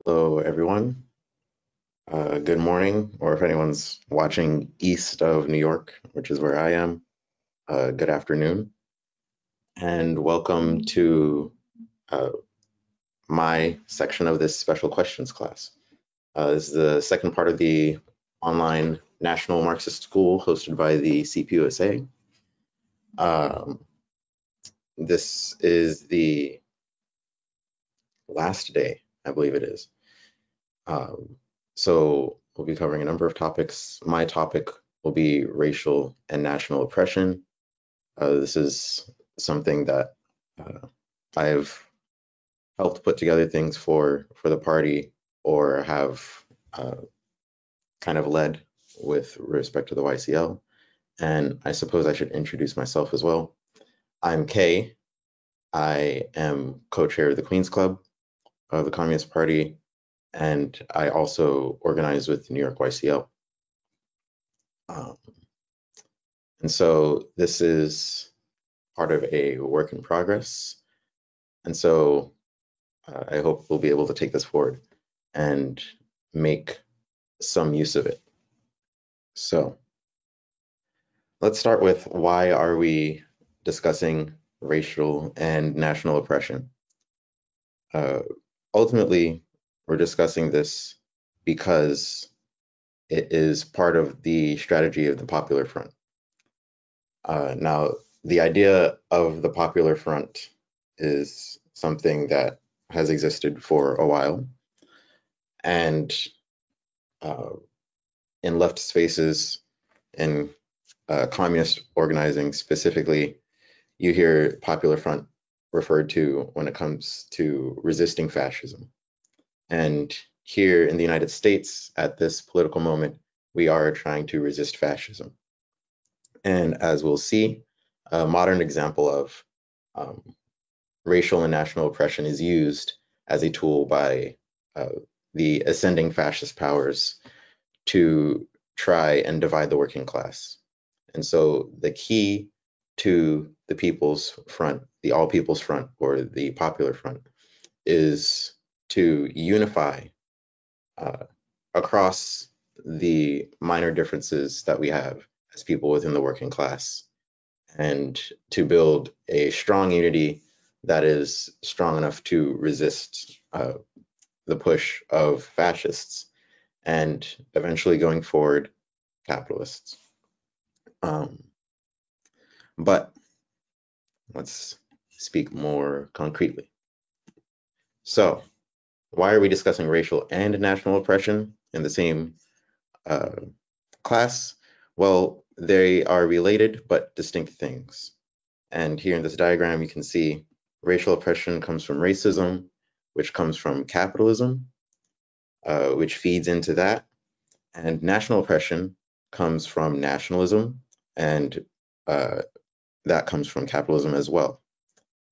Hello, everyone. Uh, good morning, or if anyone's watching east of New York, which is where I am, uh, good afternoon. And welcome to uh, my section of this special questions class. Uh, this is the second part of the online National Marxist School hosted by the CPUSA. Um, this is the last day, I believe it is. Um, so we'll be covering a number of topics. My topic will be racial and national oppression. Uh, this is something that uh, I've helped put together things for for the party or have uh, kind of led with respect to the YCL. And I suppose I should introduce myself as well. I'm Kei. I am co-chair of the Queens Club of the Communist Party, and I also organize with New York YCL. Um, and so this is part of a work in progress. And so uh, I hope we'll be able to take this forward and make some use of it. So let's start with why are we discussing racial and national oppression? Uh, ultimately, we're discussing this because it is part of the strategy of the Popular Front. Uh, now, the idea of the Popular Front is something that has existed for a while. And uh, in left spaces, in uh, communist organizing specifically, you hear Popular Front referred to when it comes to resisting fascism. And here in the United States, at this political moment, we are trying to resist fascism. And as we'll see, a modern example of um, racial and national oppression is used as a tool by uh, the ascending fascist powers to try and divide the working class. And so the key to the People's Front, the All People's Front, or the Popular Front, is to unify uh, across the minor differences that we have as people within the working class and to build a strong unity that is strong enough to resist uh, the push of fascists and eventually going forward capitalists. Um, but let's speak more concretely. So, why are we discussing racial and national oppression in the same uh, class? Well, they are related but distinct things. And here in this diagram, you can see racial oppression comes from racism, which comes from capitalism, uh, which feeds into that. And national oppression comes from nationalism, and uh, that comes from capitalism as well.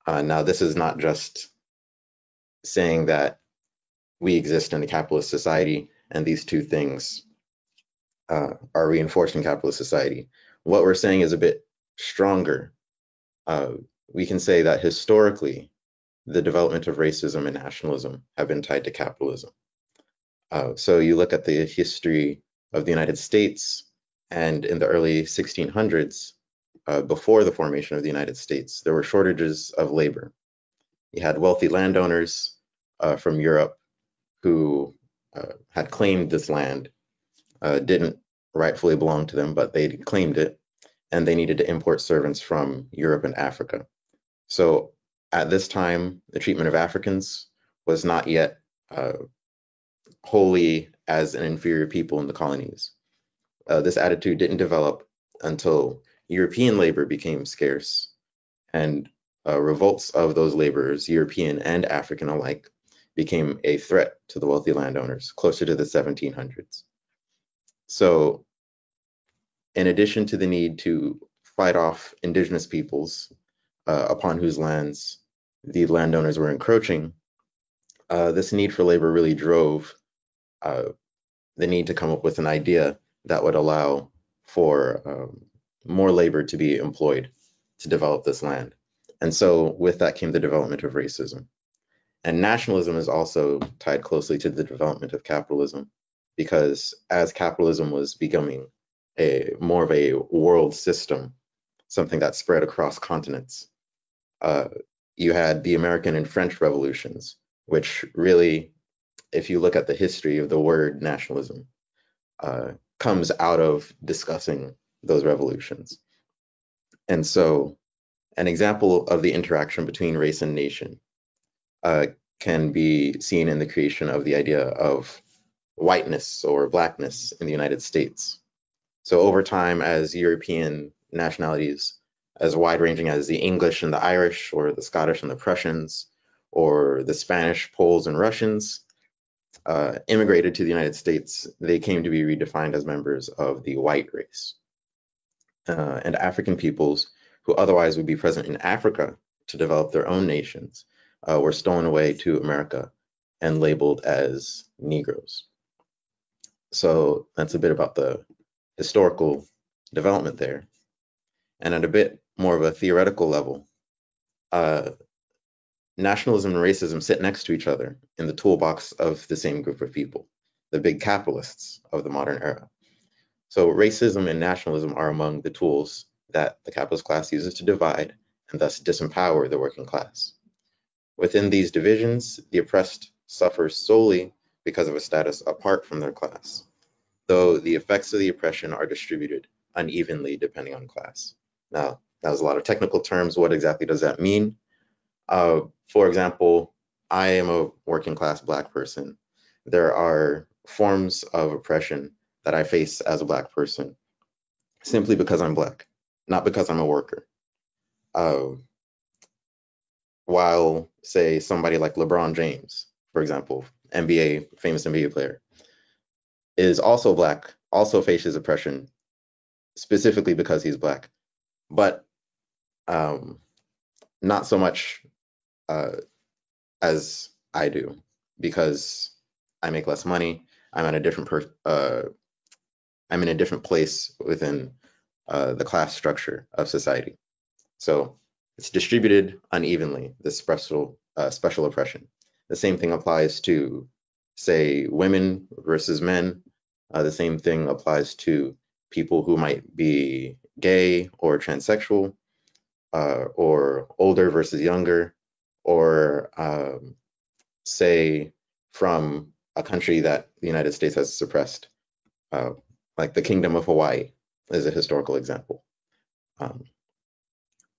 Uh, now, this is not just saying that we exist in a capitalist society, and these two things uh, are reinforcing capitalist society. What we're saying is a bit stronger. Uh, we can say that historically, the development of racism and nationalism have been tied to capitalism. Uh, so you look at the history of the United States, and in the early 1600s, uh, before the formation of the United States, there were shortages of labor. You had wealthy landowners uh, from Europe who uh, had claimed this land uh, didn't rightfully belong to them, but they claimed it, and they needed to import servants from Europe and Africa. So at this time, the treatment of Africans was not yet uh, wholly as an inferior people in the colonies. Uh, this attitude didn't develop until European labor became scarce, and uh, revolts of those laborers, European and African alike, became a threat to the wealthy landowners closer to the 1700s. So, in addition to the need to fight off indigenous peoples uh, upon whose lands the landowners were encroaching, uh, this need for labor really drove uh, the need to come up with an idea that would allow for um, more labor to be employed to develop this land. And so with that came the development of racism. And nationalism is also tied closely to the development of capitalism because as capitalism was becoming a more of a world system, something that spread across continents, uh, you had the American and French revolutions, which really, if you look at the history of the word nationalism, uh, comes out of discussing those revolutions. And so, an example of the interaction between race and nation uh, can be seen in the creation of the idea of whiteness or blackness in the United States. So, over time, as European nationalities, as wide ranging as the English and the Irish, or the Scottish and the Prussians, or the Spanish, Poles, and Russians, uh, immigrated to the United States, they came to be redefined as members of the white race. Uh, and African peoples who otherwise would be present in Africa to develop their own nations uh, were stolen away to America and labeled as Negroes. So that's a bit about the historical development there. And at a bit more of a theoretical level, uh, nationalism and racism sit next to each other in the toolbox of the same group of people, the big capitalists of the modern era. So racism and nationalism are among the tools that the capitalist class uses to divide and thus disempower the working class. Within these divisions, the oppressed suffer solely because of a status apart from their class, though the effects of the oppression are distributed unevenly depending on class. Now, that was a lot of technical terms. What exactly does that mean? Uh, for example, I am a working class Black person. There are forms of oppression that I face as a Black person simply because I'm Black, not because I'm a worker. Uh, while, say, somebody like LeBron James, for example, NBA, famous NBA player, is also Black, also faces oppression specifically because he's Black, but um, not so much uh, as I do because I make less money. I'm at a different per- uh, I'm in a different place within uh, the class structure of society. So it's distributed unevenly. This special uh, special oppression. The same thing applies to, say, women versus men. Uh, the same thing applies to people who might be gay or transsexual, uh, or older versus younger, or um, say from a country that the United States has suppressed, uh, like the Kingdom of Hawaii is a historical example. Um,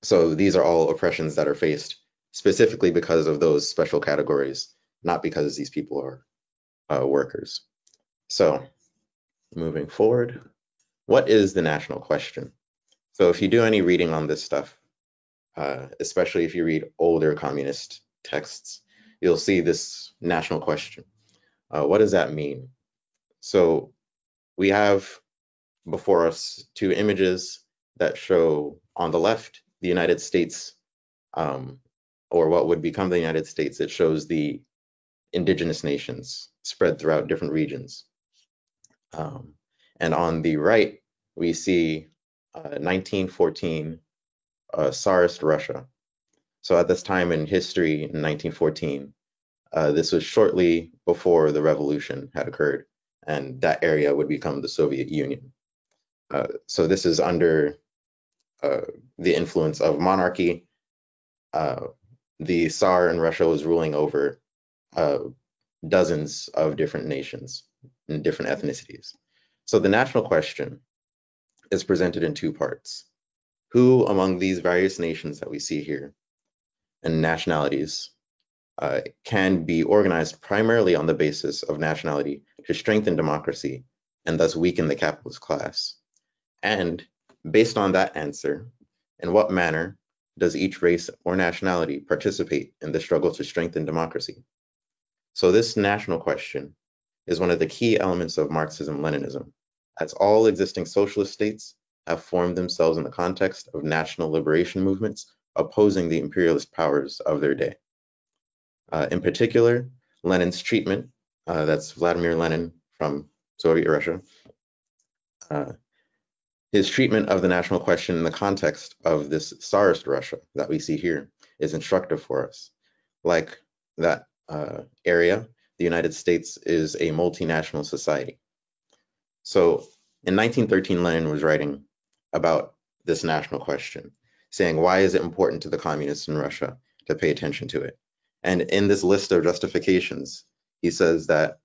so these are all oppressions that are faced specifically because of those special categories, not because these people are uh, workers. So moving forward, what is the national question? So if you do any reading on this stuff, uh, especially if you read older communist texts, you'll see this national question. Uh, what does that mean? So we have before us two images that show on the left the United States, um, or what would become the United States. It shows the indigenous nations spread throughout different regions. Um, and on the right, we see uh, 1914 uh, Tsarist Russia. So at this time in history, in 1914, uh, this was shortly before the revolution had occurred, and that area would become the Soviet Union. Uh, so this is under uh, the influence of monarchy. Uh, the Tsar in Russia was ruling over uh, dozens of different nations and different ethnicities. So the national question is presented in two parts who among these various nations that we see here and nationalities uh, can be organized primarily on the basis of nationality to strengthen democracy and thus weaken the capitalist class? And based on that answer, in what manner does each race or nationality participate in the struggle to strengthen democracy? So, this national question is one of the key elements of Marxism Leninism, as all existing socialist states have formed themselves in the context of national liberation movements opposing the imperialist powers of their day. Uh, in particular, Lenin's treatment, uh, that's Vladimir Lenin from Soviet Russia, uh, his treatment of the national question in the context of this Tsarist Russia that we see here is instructive for us. Like that uh, area, the United States is a multinational society. So in 1913, Lenin was writing about this national question, saying, why is it important to the communists in Russia to pay attention to it? And in this list of justifications, he says that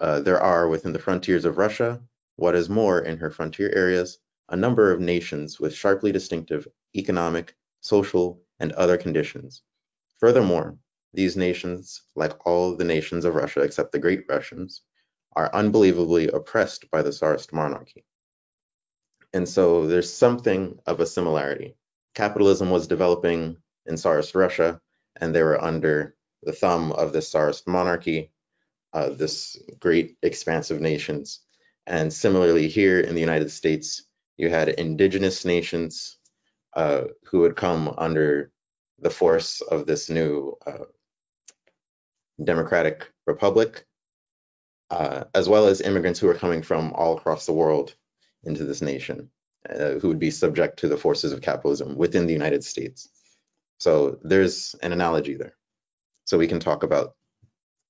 uh, there are within the frontiers of Russia, what is more, in her frontier areas, a number of nations with sharply distinctive economic, social, and other conditions. Furthermore, these nations, like all the nations of Russia except the Great Russians, are unbelievably oppressed by the Tsarist monarchy. And so there's something of a similarity. Capitalism was developing in Tsarist Russia, and they were under the thumb of the Tsarist monarchy, uh, this great expansive nations. And similarly, here in the United States, you had indigenous nations uh, who would come under the force of this new uh, democratic republic, uh, as well as immigrants who are coming from all across the world into this nation, uh, who would be subject to the forces of capitalism within the United States. So there's an analogy there. So we can talk about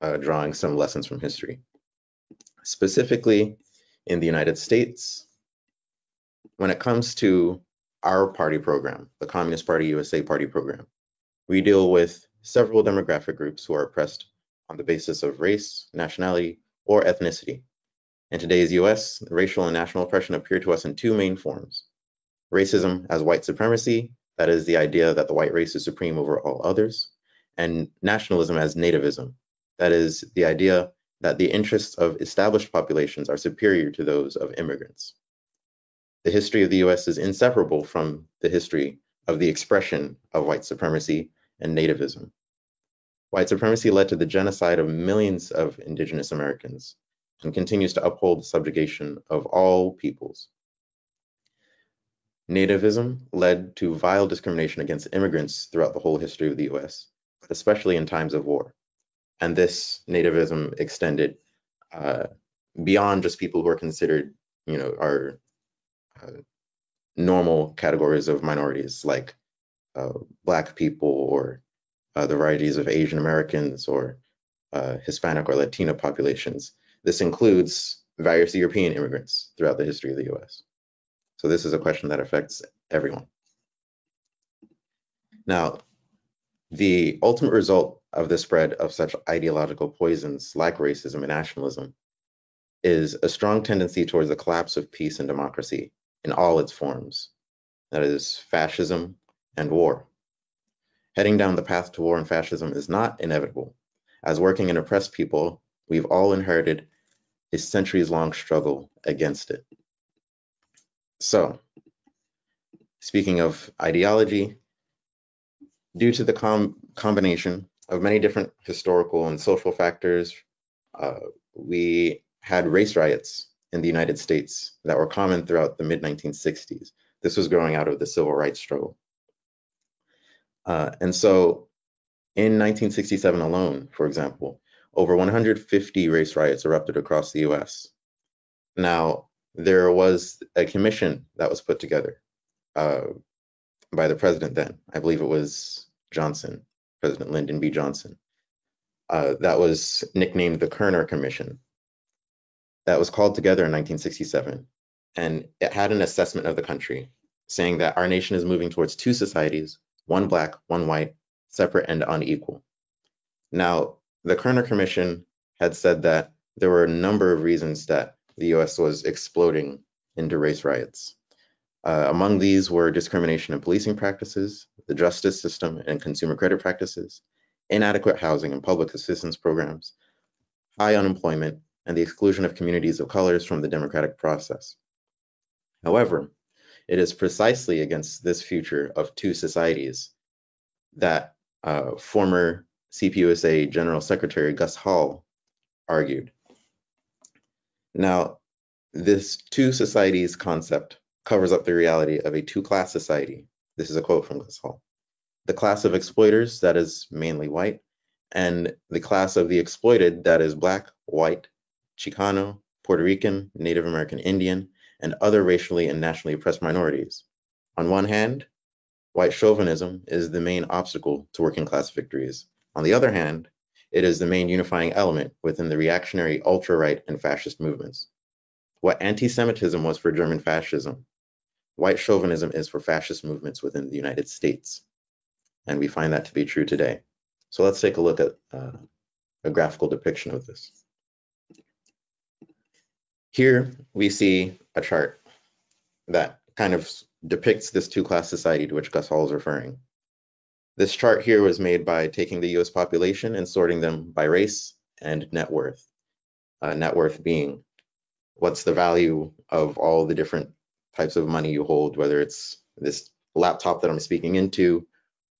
uh, drawing some lessons from history. Specifically in the United States, when it comes to our party program, the Communist Party USA Party program, we deal with several demographic groups who are oppressed on the basis of race, nationality, or ethnicity. In today's US, racial and national oppression appear to us in two main forms. Racism as white supremacy, that is the idea that the white race is supreme over all others, and nationalism as nativism, that is the idea that the interests of established populations are superior to those of immigrants. The history of the US is inseparable from the history of the expression of white supremacy and nativism. White supremacy led to the genocide of millions of indigenous Americans and continues to uphold the subjugation of all peoples. Nativism led to vile discrimination against immigrants throughout the whole history of the US, but especially in times of war. And this nativism extended uh, beyond just people who are considered, you know, are uh, normal categories of minorities like uh, Black people or uh, the varieties of Asian Americans or uh, Hispanic or Latino populations. This includes various European immigrants throughout the history of the US. So this is a question that affects everyone. Now, the ultimate result of the spread of such ideological poisons like racism and nationalism is a strong tendency towards the collapse of peace and democracy in all its forms. That is fascism and war. Heading down the path to war and fascism is not inevitable. As working and oppressed people, we've all inherited a centuries long struggle against it. So, speaking of ideology, due to the com combination of many different historical and social factors, uh, we had race riots in the United States that were common throughout the mid 1960s. This was growing out of the civil rights struggle. Uh, and so in 1967 alone, for example, over 150 race riots erupted across the US. Now, there was a commission that was put together uh, by the president then. I believe it was Johnson, President Lyndon B. Johnson. Uh, that was nicknamed the Kerner Commission. That was called together in 1967, and it had an assessment of the country, saying that our nation is moving towards two societies one black, one white, separate and unequal. Now, the Kerner Commission had said that there were a number of reasons that the US was exploding into race riots. Uh, among these were discrimination in policing practices, the justice system and consumer credit practices, inadequate housing and public assistance programs, high unemployment, and the exclusion of communities of colors from the democratic process. However, it is precisely against this future of two societies that uh, former CPUSA General Secretary Gus Hall argued. Now, this two societies concept covers up the reality of a two class society. This is a quote from Gus Hall. The class of exploiters, that is mainly white, and the class of the exploited, that is black, white, Chicano, Puerto Rican, Native American Indian, and other racially and nationally oppressed minorities. On one hand, white chauvinism is the main obstacle to working class victories. On the other hand, It is the main unifying element within the reactionary ultra-right and fascist movements. What anti-Semitism was for German fascism, white chauvinism is for fascist movements within the United States. And we find that to be true today. So let's take a look at uh, a graphical depiction of this. Here we see a chart that kind of depicts this two-class society to which Gus Hall is referring. This chart here was made by taking the US population and sorting them by race and net worth. Uh, net worth being what's the value of all the different types of money you hold, whether it's this laptop that I'm speaking into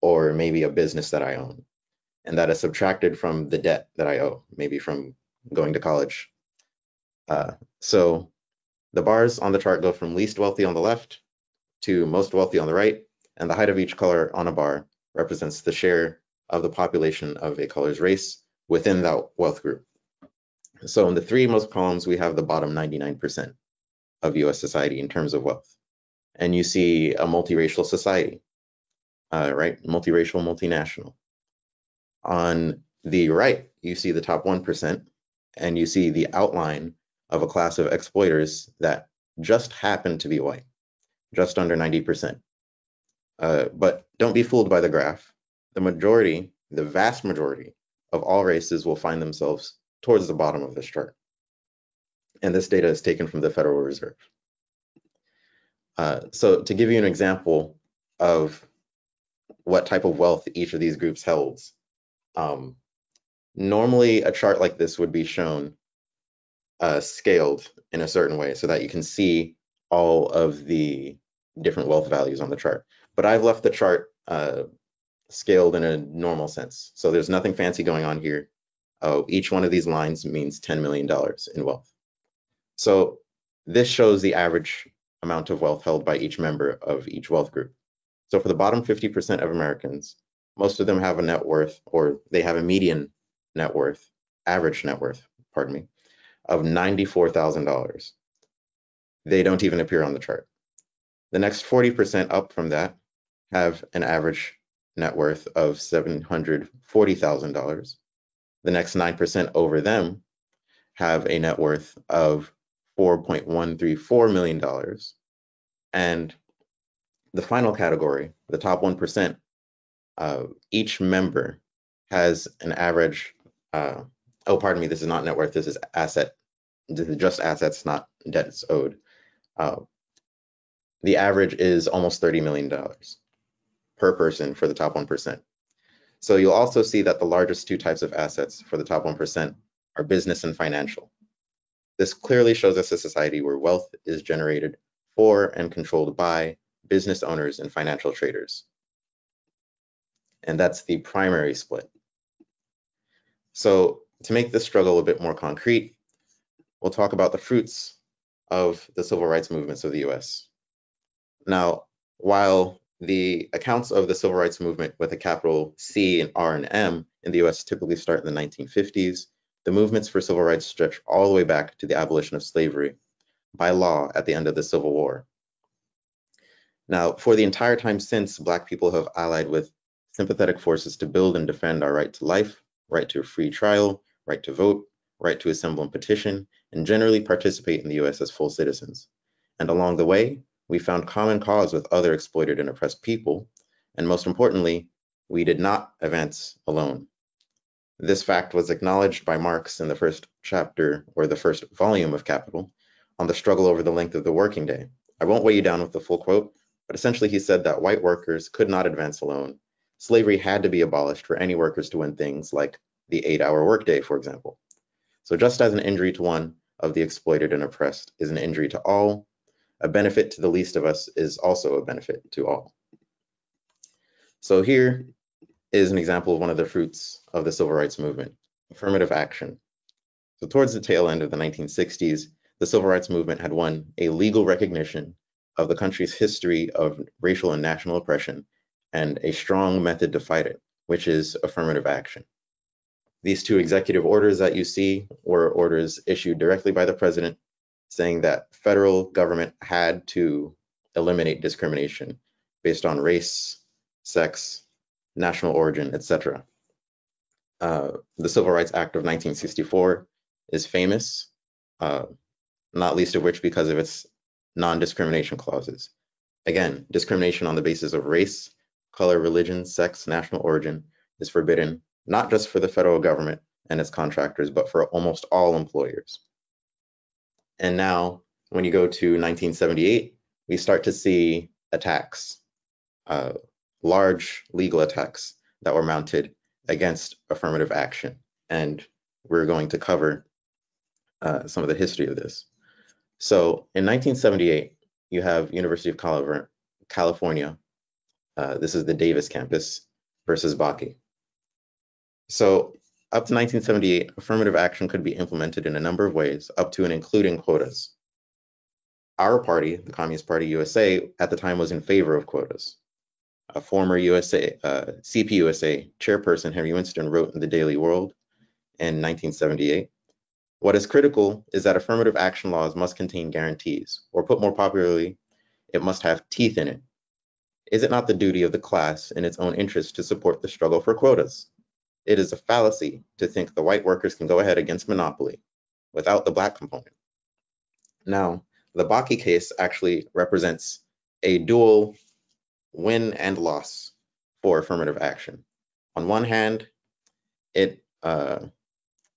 or maybe a business that I own. And that is subtracted from the debt that I owe, maybe from going to college. Uh, so the bars on the chart go from least wealthy on the left to most wealthy on the right, and the height of each color on a bar represents the share of the population of a color's race within that wealth group. So in the three most columns, we have the bottom 99% of US society in terms of wealth. And you see a multiracial society, uh, right? Multiracial, multinational. On the right, you see the top 1%, and you see the outline of a class of exploiters that just happen to be white, just under 90%. Uh, but don't be fooled by the graph. The majority, the vast majority of all races will find themselves towards the bottom of this chart. And this data is taken from the Federal Reserve. Uh, so to give you an example of what type of wealth each of these groups holds, um, normally a chart like this would be shown uh, scaled in a certain way so that you can see all of the different wealth values on the chart. But I've left the chart uh, scaled in a normal sense. So there's nothing fancy going on here. Oh, each one of these lines means $10 million in wealth. So this shows the average amount of wealth held by each member of each wealth group. So for the bottom 50% of Americans, most of them have a net worth or they have a median net worth, average net worth, pardon me, of $94,000. They don't even appear on the chart. The next 40% up from that have an average net worth of $740,000. The next 9% over them have a net worth of $4.134 million. And the final category, the top 1%, uh, each member has an average, uh, oh, pardon me, this is not net worth, this is asset, this is just assets, not debts owed. Uh, the average is almost $30 million per person for the top 1%. So you'll also see that the largest two types of assets for the top 1% are business and financial. This clearly shows us a society where wealth is generated for and controlled by business owners and financial traders. And that's the primary split. So to make this struggle a bit more concrete, we'll talk about the fruits of the civil rights movements of the US. Now, while the accounts of the civil rights movement with a capital C and R and M in the US typically start in the 1950s, the movements for civil rights stretch all the way back to the abolition of slavery by law at the end of the Civil War. Now, for the entire time since, Black people have allied with sympathetic forces to build and defend our right to life, right to a free trial, right to vote, right to assemble and petition, and generally participate in the US as full citizens. And along the way, we found common cause with other exploited and oppressed people, and most importantly, we did not advance alone. This fact was acknowledged by Marx in the first chapter or the first volume of Capital on the struggle over the length of the working day. I won't weigh you down with the full quote, but essentially he said that white workers could not advance alone. Slavery had to be abolished for any workers to win things like the eight hour workday, for example. So just as an injury to one of the exploited and oppressed is an injury to all, a benefit to the least of us is also a benefit to all. So here is an example of one of the fruits of the civil rights movement, affirmative action. So towards the tail end of the 1960s, the civil rights movement had won a legal recognition of the country's history of racial and national oppression and a strong method to fight it, which is affirmative action. These two executive orders that you see were orders issued directly by the president saying that federal government had to eliminate discrimination based on race, sex, national origin, etc. uh, the Civil Rights Act of 1964 is famous, uh, not least of which because of its non-discrimination clauses. Again, discrimination on the basis of race, color, religion, sex, national origin is forbidden, not just for the federal government and its contractors, but for almost all employers. And now, when you go to 1978, we start to see attacks, uh, large legal attacks that were mounted against affirmative action. And we're going to cover uh, some of the history of this. So in 1978, you have University of California. Uh, this is the Davis campus versus Bakke. So up to 1978, affirmative action could be implemented in a number of ways, up to and including quotas. Our party, the Communist Party USA, at the time was in favor of quotas. A former USA, uh, CPUSA chairperson, Henry Winston, wrote in the Daily World in 1978 What is critical is that affirmative action laws must contain guarantees, or put more popularly, it must have teeth in it. Is it not the duty of the class in its own interest to support the struggle for quotas? It is a fallacy to think the white workers can go ahead against monopoly without the black component. Now, the Bakke case actually represents a dual win and loss for affirmative action. On one hand, it uh,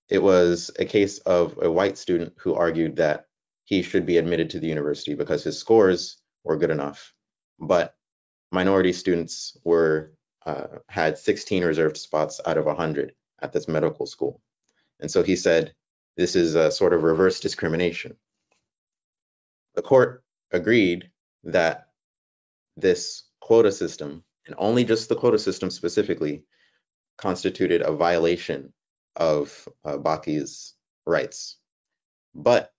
it was a case of a white student who argued that he should be admitted to the university because his scores were good enough, but minority students were uh, had 16 reserved spots out of 100 at this medical school. And so he said, this is a sort of reverse discrimination. The court agreed that this quota system, and only just the quota system specifically, constituted a violation of uh, Bakke's rights. But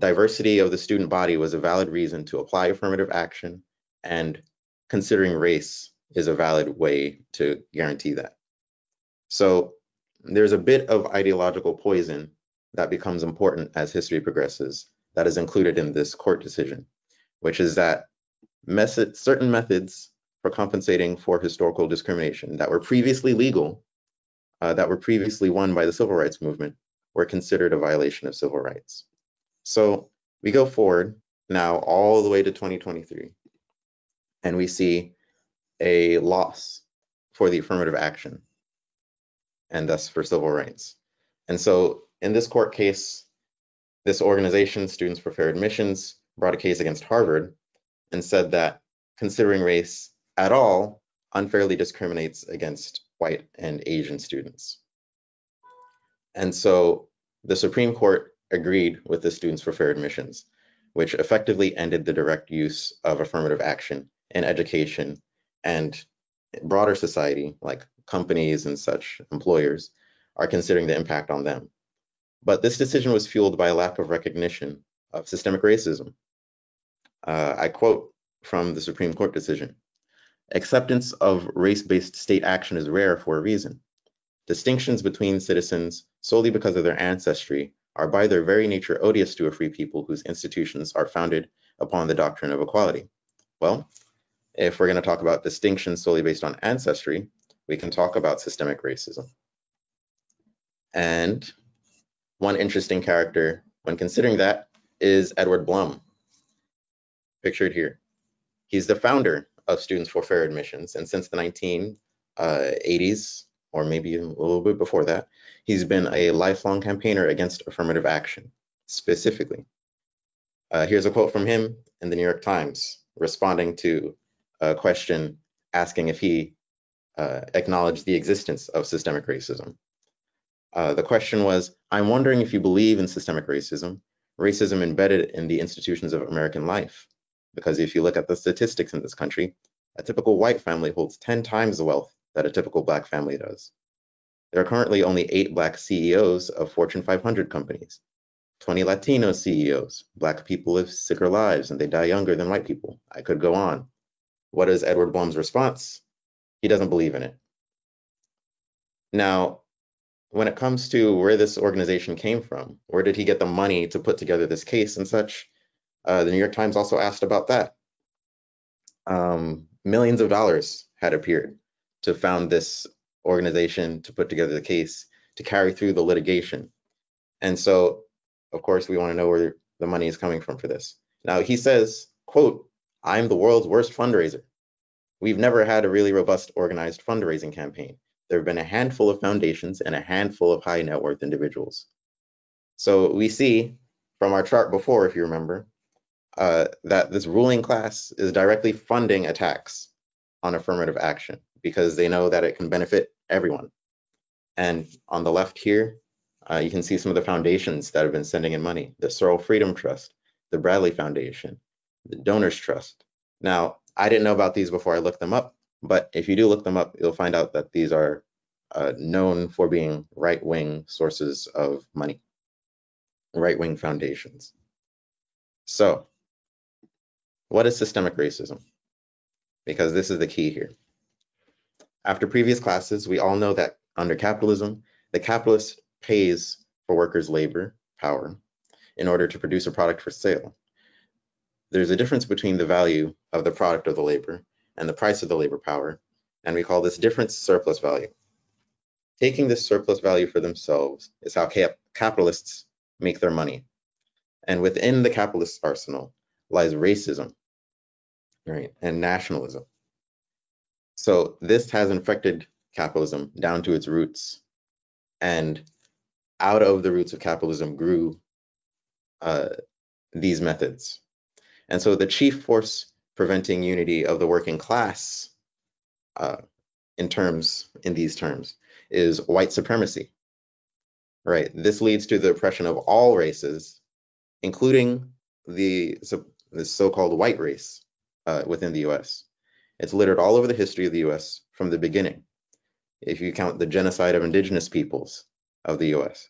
diversity of the student body was a valid reason to apply affirmative action, and considering race is a valid way to guarantee that. So there's a bit of ideological poison that becomes important as history progresses that is included in this court decision, which is that method, certain methods for compensating for historical discrimination that were previously legal, uh, that were previously won by the civil rights movement, were considered a violation of civil rights. So we go forward now all the way to 2023, and we see a loss for the affirmative action and thus for civil rights. And so in this court case, this organization, Students for Fair Admissions, brought a case against Harvard and said that considering race at all unfairly discriminates against white and Asian students. And so the Supreme Court agreed with the Students for Fair Admissions, which effectively ended the direct use of affirmative action in education and broader society, like companies and such employers, are considering the impact on them. But this decision was fueled by a lack of recognition of systemic racism. Uh, I quote from the Supreme Court decision Acceptance of race based state action is rare for a reason. Distinctions between citizens solely because of their ancestry are by their very nature odious to a free people whose institutions are founded upon the doctrine of equality. Well, if we're going to talk about distinctions solely based on ancestry, we can talk about systemic racism. And one interesting character when considering that is Edward Blum, pictured here. He's the founder of Students for Fair Admissions, and since the 1980s, or maybe a little bit before that, he's been a lifelong campaigner against affirmative action, specifically. Uh, here's a quote from him in the New York Times responding to a question asking if he uh, acknowledged the existence of systemic racism. Uh, the question was, I'm wondering if you believe in systemic racism, racism embedded in the institutions of American life. Because if you look at the statistics in this country, a typical white family holds 10 times the wealth that a typical black family does. There are currently only eight black CEOs of Fortune 500 companies, 20 Latino CEOs. Black people live sicker lives and they die younger than white people. I could go on. What is Edward Blum's response? He doesn't believe in it. Now, when it comes to where this organization came from, where did he get the money to put together this case and such? Uh, the New York Times also asked about that. Um, millions of dollars had appeared to found this organization to put together the case to carry through the litigation. And so, of course, we want to know where the money is coming from for this. Now, he says, quote, I'm the world's worst fundraiser. We've never had a really robust organized fundraising campaign. There have been a handful of foundations and a handful of high net worth individuals. So we see from our chart before, if you remember, uh, that this ruling class is directly funding attacks on affirmative action because they know that it can benefit everyone. And on the left here, uh, you can see some of the foundations that have been sending in money. The Searle Freedom Trust, the Bradley Foundation, the Donors Trust. Now, I didn't know about these before I looked them up, but if you do look them up, you'll find out that these are uh, known for being right-wing sources of money, right-wing foundations. So, what is systemic racism? Because this is the key here. After previous classes, we all know that under capitalism, the capitalist pays for workers' labor power in order to produce a product for sale. There's a difference between the value of the product of the labor and the price of the labor power, and we call this difference surplus value. Taking this surplus value for themselves is how cap capitalists make their money. And within the capitalist arsenal lies racism, right, and nationalism. So this has infected capitalism down to its roots. And out of the roots of capitalism grew uh, these methods. And so the chief force preventing unity of the working class uh, in terms, in these terms, is white supremacy. Right. This leads to the oppression of all races, including the, the so-called white race uh, within the U.S. It's littered all over the history of the US from the beginning. If you count the genocide of indigenous peoples of the US,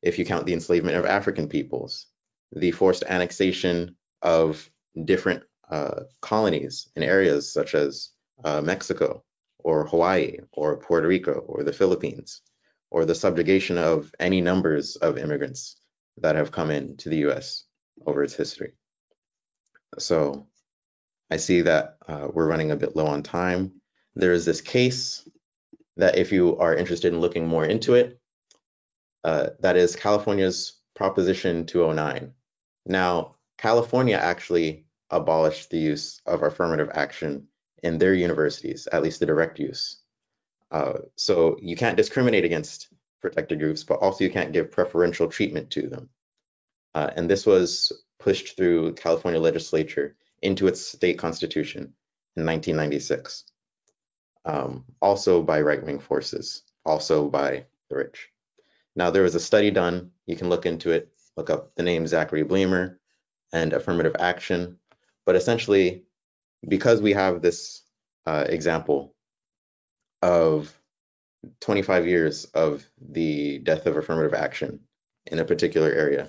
if you count the enslavement of African peoples, the forced annexation of different uh, colonies in areas such as uh, Mexico or Hawaii or Puerto Rico or the Philippines, or the subjugation of any numbers of immigrants that have come into the US over its history. So I see that uh, we're running a bit low on time. There is this case that if you are interested in looking more into it, uh, that is California's Proposition 209. Now, California actually abolished the use of affirmative action in their universities, at least the direct use. Uh, so you can't discriminate against protected groups, but also you can't give preferential treatment to them. Uh, and this was pushed through California legislature into its state constitution in 1996. Um, also by right wing forces, also by the rich. Now, there was a study done, you can look into it, look up the name Zachary Bleemer and affirmative action. But essentially, because we have this uh, example of 25 years of the death of affirmative action in a particular area,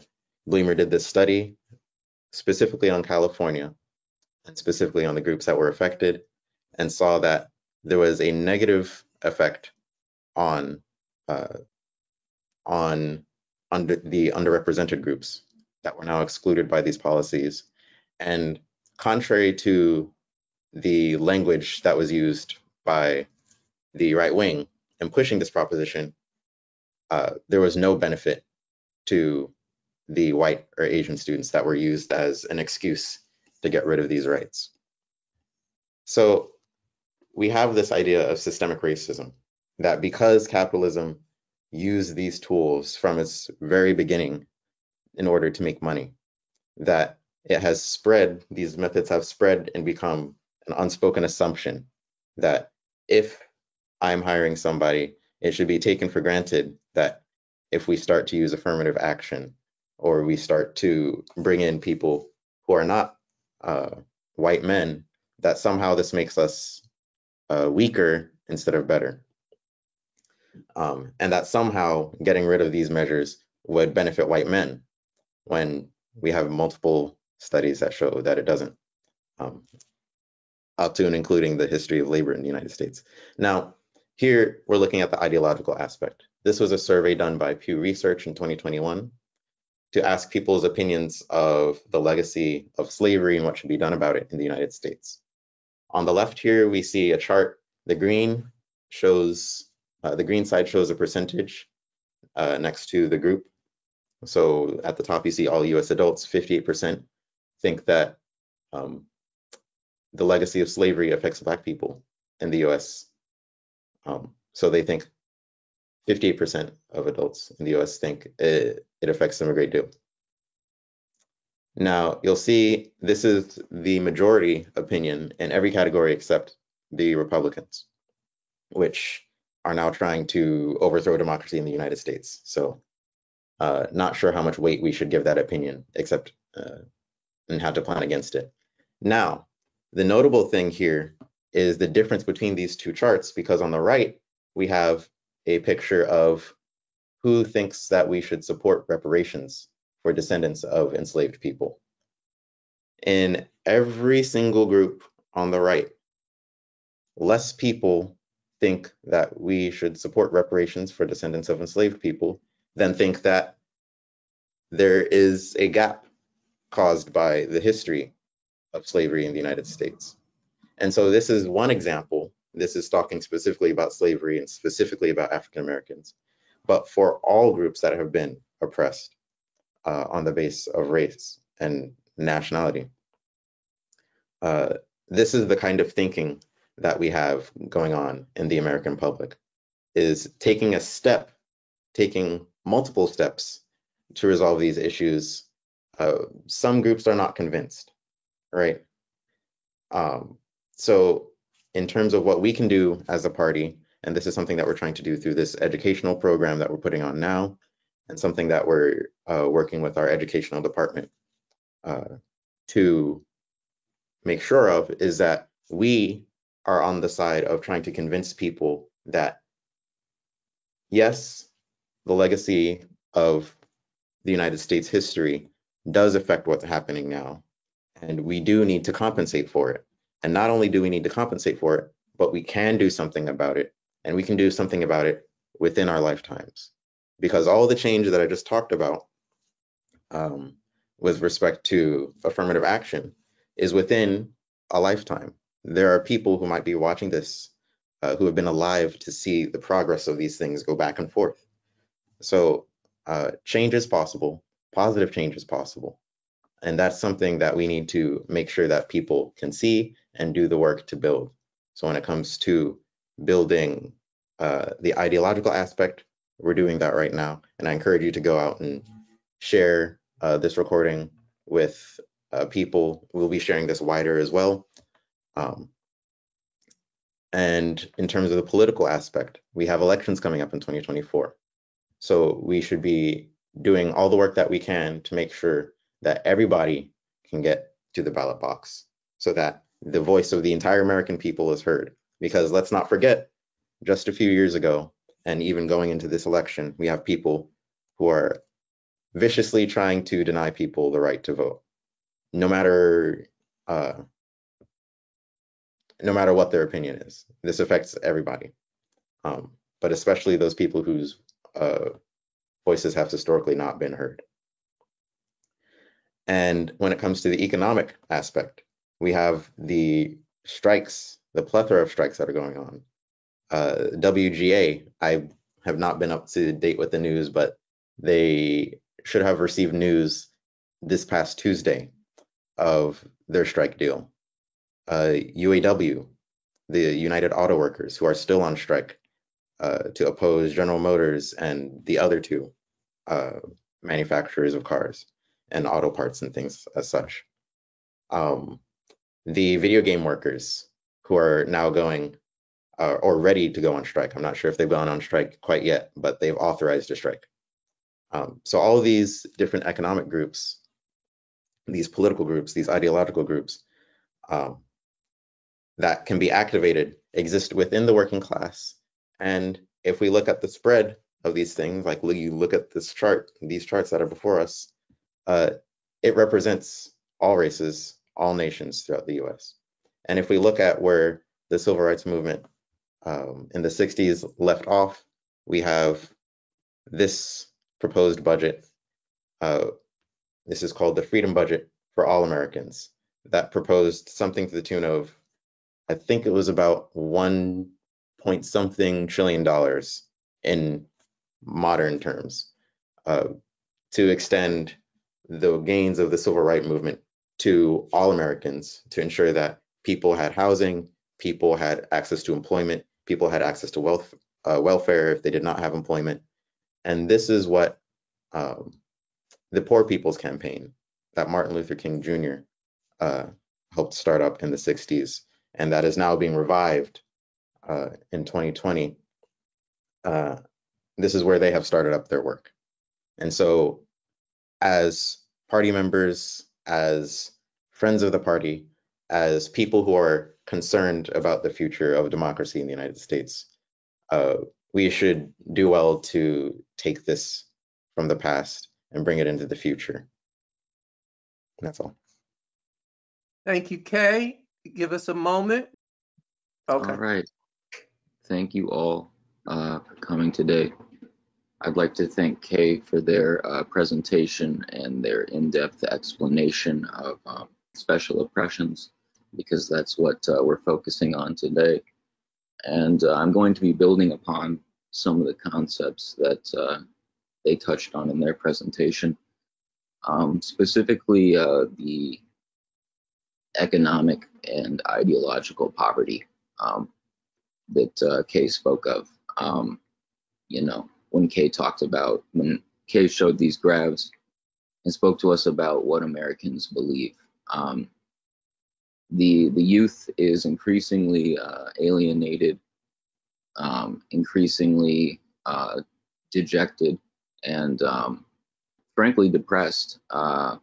Bleemer did this study specifically on California specifically on the groups that were affected, and saw that there was a negative effect on uh, on under the underrepresented groups that were now excluded by these policies. And contrary to the language that was used by the right wing in pushing this proposition, uh, there was no benefit to the white or Asian students that were used as an excuse to get rid of these rights. So we have this idea of systemic racism that because capitalism used these tools from its very beginning in order to make money, that it has spread, these methods have spread and become an unspoken assumption that if I'm hiring somebody, it should be taken for granted that if we start to use affirmative action or we start to bring in people who are not uh, white men, that somehow this makes us uh, weaker instead of better. Um, and that somehow getting rid of these measures would benefit white men when we have multiple studies that show that it doesn't, um, up to and including the history of labor in the United States. Now, here we're looking at the ideological aspect. This was a survey done by Pew Research in 2021 to ask people's opinions of the legacy of slavery and what should be done about it in the United States. On the left here, we see a chart. The green shows Uh, the green side shows a percentage uh, next to the group. So at the top, you see all US adults, 58% think that um, the legacy of slavery affects Black people in the US. Um, so they think 58% of adults in the US think it, it affects them a great deal. Now, you'll see this is the majority opinion in every category except the Republicans, which are now trying to overthrow democracy in the United States. So, uh, not sure how much weight we should give that opinion, except uh, and how to plan against it. Now, the notable thing here is the difference between these two charts, because on the right, we have a picture of who thinks that we should support reparations for descendants of enslaved people. In every single group on the right, less people think that we should support reparations for descendants of enslaved people than think that there is a gap caused by the history of slavery in the United States. And so this is one example. This is talking specifically about slavery and specifically about African Americans, but for all groups that have been oppressed uh, on the base of race and nationality. Uh, this is the kind of thinking that we have going on in the American public is taking a step, taking multiple steps to resolve these issues. Uh, some groups are not convinced, right? Um, so in terms of what we can do as a party, and this is something that we're trying to do through this educational program that we're putting on now, and something that we're uh, working with our educational department uh, to make sure of is that we are on the side of trying to convince people that yes, the legacy of the United States history does affect what's happening now, and we do need to compensate for it. And not only do we need to compensate for it, but we can do something about it, and we can do something about it within our lifetimes. Because all the change that I just talked about um, with respect to affirmative action is within a lifetime there are people who might be watching this uh, who have been alive to see the progress of these things go back and forth. So uh, change is possible, positive change is possible. And that's something that we need to make sure that people can see and do the work to build. So when it comes to building uh, the ideological aspect, we're doing that right now. And I encourage you to go out and share uh, this recording with uh, people. We'll be sharing this wider as well. Um, and in terms of the political aspect, we have elections coming up in 2024. So we should be doing all the work that we can to make sure that everybody can get to the ballot box so that the voice of the entire American people is heard. Because let's not forget, just a few years ago, and even going into this election, we have people who are viciously trying to deny people the right to vote. No matter uh, no matter what their opinion is. This affects everybody, um, but especially those people whose uh, voices have historically not been heard. And when it comes to the economic aspect, we have the strikes, the plethora of strikes that are going on. Uh, WGA, I have not been up to date with the news, but they should have received news this past Tuesday of their strike deal uh, UAW, the United Auto Workers, who are still on strike uh, to oppose General Motors and the other two uh, manufacturers of cars and auto parts and things as such. Um, the video game workers who are now going uh, or ready to go on strike. I'm not sure if they've gone on strike quite yet, but they've authorized a strike. Um, so all these different economic groups, these political groups, these ideological groups, um, that can be activated exist within the working class. And if we look at the spread of these things, like you look at this chart, these charts that are before us, uh, it represents all races, all nations throughout the US. And if we look at where the civil rights movement um, in the 60s left off, we have this proposed budget. Uh, this is called the Freedom Budget for All Americans that proposed something to the tune of I think it was about 1.2 point something trillion dollars in modern terms uh, to extend the gains of the civil rights movement to all Americans to ensure that people had housing, people had access to employment, people had access to wealth, uh, welfare if they did not have employment. And this is what um, the Poor People's Campaign that Martin Luther King Jr. Uh, helped start up in the 60s, and that is now being revived uh, in 2020. Uh, this is where they have started up their work. And so, as party members, as friends of the party, as people who are concerned about the future of democracy in the United States, uh, we should do well to take this from the past and bring it into the future. That's all. Thank you, Kei. Give us a moment. Okay. All right. Thank you all uh, for coming today. I'd like to thank Kei for their uh, presentation and their in-depth explanation of um, special oppressions, because that's what uh, we're focusing on today. And uh, I'm going to be building upon some of the concepts that uh, they touched on in their presentation, um, specifically uh, the economic and ideological poverty um, that uh, Kei spoke of. Um, you know, when Kei talked about, when Kei showed these graphs and spoke to us about what Americans believe. Um, the, the youth is increasingly uh, alienated, um, increasingly uh, dejected, and um, frankly depressed uh,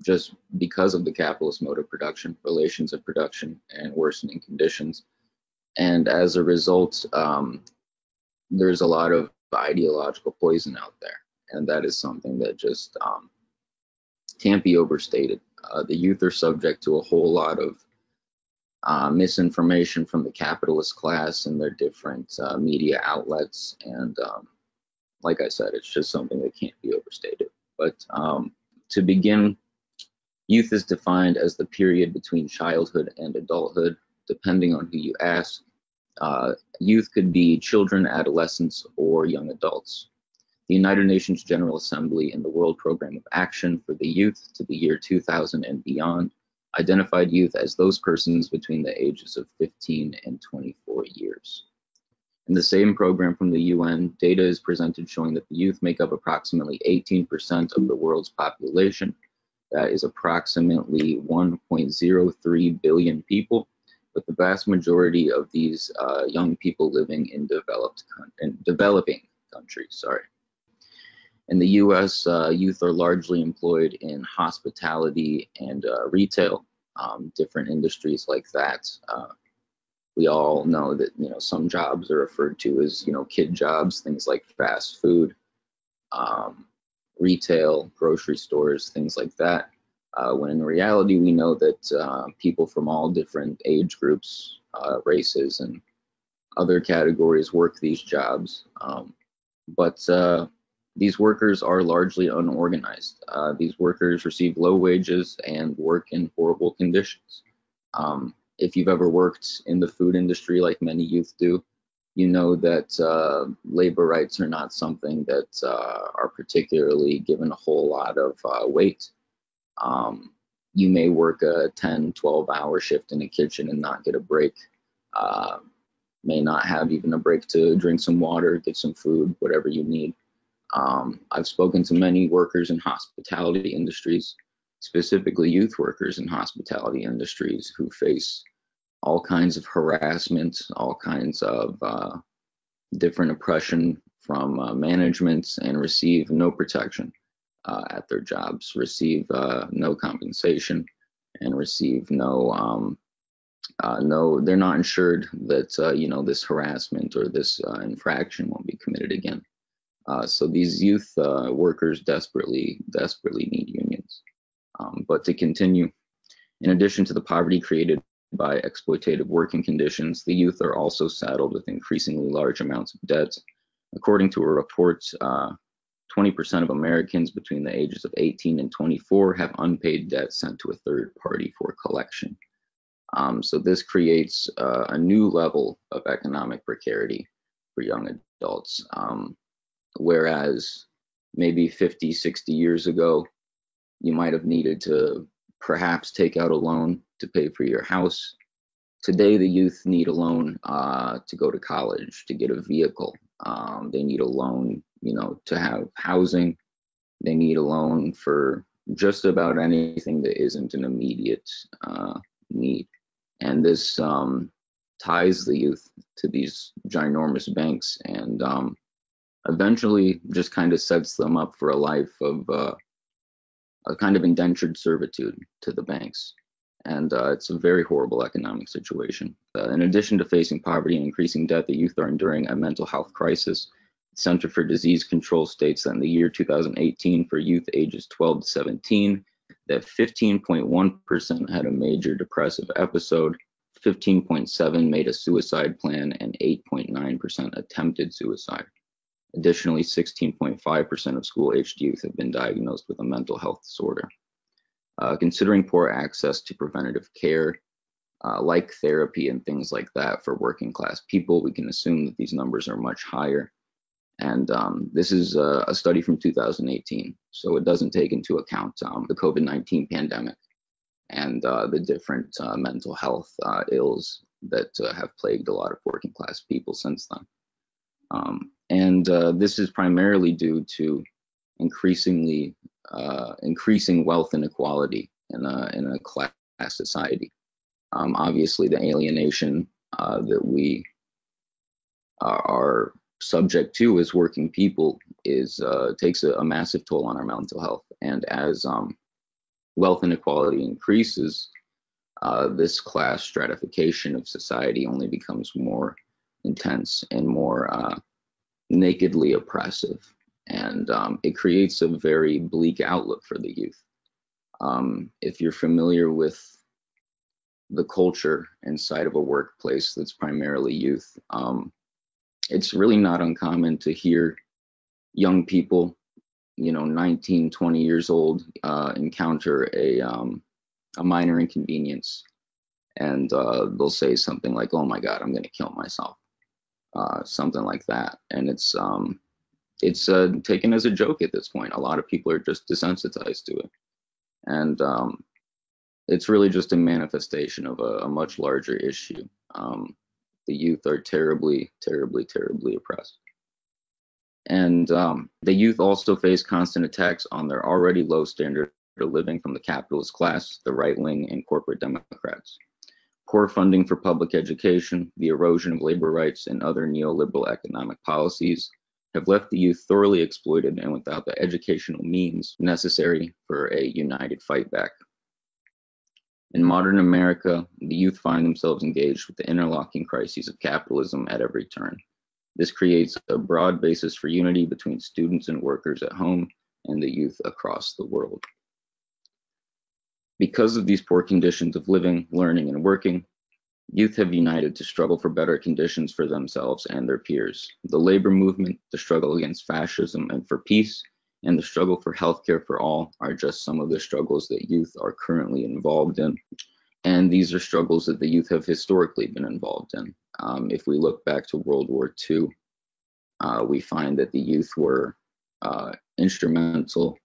just because of the capitalist mode of production, relations of production, and worsening conditions. And as a result, um, there's a lot of ideological poison out there, and that is something that just um, can't be overstated. Uh, the youth are subject to a whole lot of uh, misinformation from the capitalist class and their different uh, media outlets, and um, like I said, it's just something that can't be overstated. But um, to begin Youth is defined as the period between childhood and adulthood, depending on who you ask. Uh, youth could be children, adolescents, or young adults. The United Nations General Assembly and the World Program of Action for the Youth to the year 2000 and beyond identified youth as those persons between the ages of 15 and 24 years. In the same program from the UN, data is presented showing that the youth make up approximately 18% of the world's population that is approximately 1.03 billion people, with the vast majority of these uh, young people living in developed in developing countries. Sorry. In the U.S., uh, youth are largely employed in hospitality and uh, retail, um, different industries like that. Uh, we all know that you know some jobs are referred to as you know kid jobs, things like fast food. Um, retail, grocery stores, things like that. Uh, when in reality, we know that uh, people from all different age groups, uh, races, and other categories work these jobs. Um, but uh, these workers are largely unorganized. Uh, these workers receive low wages and work in horrible conditions. Um, if you've ever worked in the food industry like many youth do, you know that uh, labor rights are not something that are particularly given a whole lot of weight. Um, you may work a 10, 12 hour shift in a kitchen and not get a break. Uh, may not have even a break to drink some water, get some food, whatever you need. Um, I've spoken to many workers in hospitality industries, specifically youth workers in hospitality industries who face all kinds of harassment, all kinds of uh, different oppression from uh, management, and receive no protection uh, at their jobs, receive uh, no compensation, and receive no um, uh, no. They're not insured that uh, you know this harassment or this infraction won't be committed again. so these youth workers desperately desperately need unions. Um, but to continue, in addition to the poverty created by exploitative working conditions, the youth are also saddled with increasingly large amounts of debt. According to a report, 20% uh, of Americans between the ages of 18 and 24 have unpaid debt sent to a third party for collection. Um, so this creates uh, a new level of economic precarity for young adults. Um, whereas maybe 50, 60 years ago, you might have needed to perhaps take out a loan to pay for your house. Today, the youth need a loan uh, to go to college, to get a vehicle. Um, they need a loan, you know, to have housing. They need a loan for just about anything that isn't an immediate uh, need. And this um, ties the youth to these ginormous banks and um, eventually just kind of sets them up for a life of uh, a kind of indentured servitude to the banks. And uh, it's a very horrible economic situation. Uh, in addition to facing poverty and increasing debt, the youth are enduring a mental health crisis. Center for Disease Control states that in the year 2018, for youth ages 12 to 17, that 15.1% had a major depressive episode, 15.7 made a suicide plan, and 8.9% attempted suicide. Additionally, 16.5% of school-aged youth have been diagnosed with a mental health disorder. Uh, considering poor access to preventative care, uh, like therapy and things like that for working class people, we can assume that these numbers are much higher. And um, this is a, a, study from 2018, so it doesn't take into account um, the COVID 19 pandemic and uh, the different uh, mental health uh, ills that uh, have plagued a lot of working class people since then. Um, and uh, this is primarily due to increasingly uh, increasing wealth inequality in a, in a class society. Um, obviously, the alienation that we are subject to as working people is uh, takes a, a, massive toll on our mental health. And as um, wealth inequality increases, uh, this class stratification of society only becomes more intense and more uh, nakedly oppressive. And um, it creates a very bleak outlook for the youth. Um, if you're familiar with the culture inside of a workplace that's primarily youth, um, it's really not uncommon to hear young people, you know, 19, 20 years old, uh, encounter a, um, a minor inconvenience and uh, they'll say something like, "Oh my God, I'm going to kill myself," uh, something like that, and it's um, it's uh, taken as a joke at this point. A lot of people are just desensitized to it, and um, it's really just a manifestation of a, a much larger issue. Um, the youth are terribly, terribly, terribly oppressed. And um, the youth also face constant attacks on their already low standard of living from the capitalist class, the right wing, and corporate Democrats poor funding for public education, the erosion of labor rights, and other neoliberal economic policies have left the youth thoroughly exploited and without the educational means necessary for a united fight back. In modern America, the youth find themselves engaged with the interlocking crises of capitalism at every turn. This creates a broad basis for unity between students and workers at home and the youth across the world. Because of these poor conditions of living, learning, and working, youth have united to struggle for better conditions for themselves and their peers. The labor movement, the struggle against fascism and for peace, and the struggle for healthcare for all are just some of the struggles that youth are currently involved in. And these are struggles that the youth have historically been involved in. Um, if we look back to World War II, uh, we find that the youth were uh, instrumental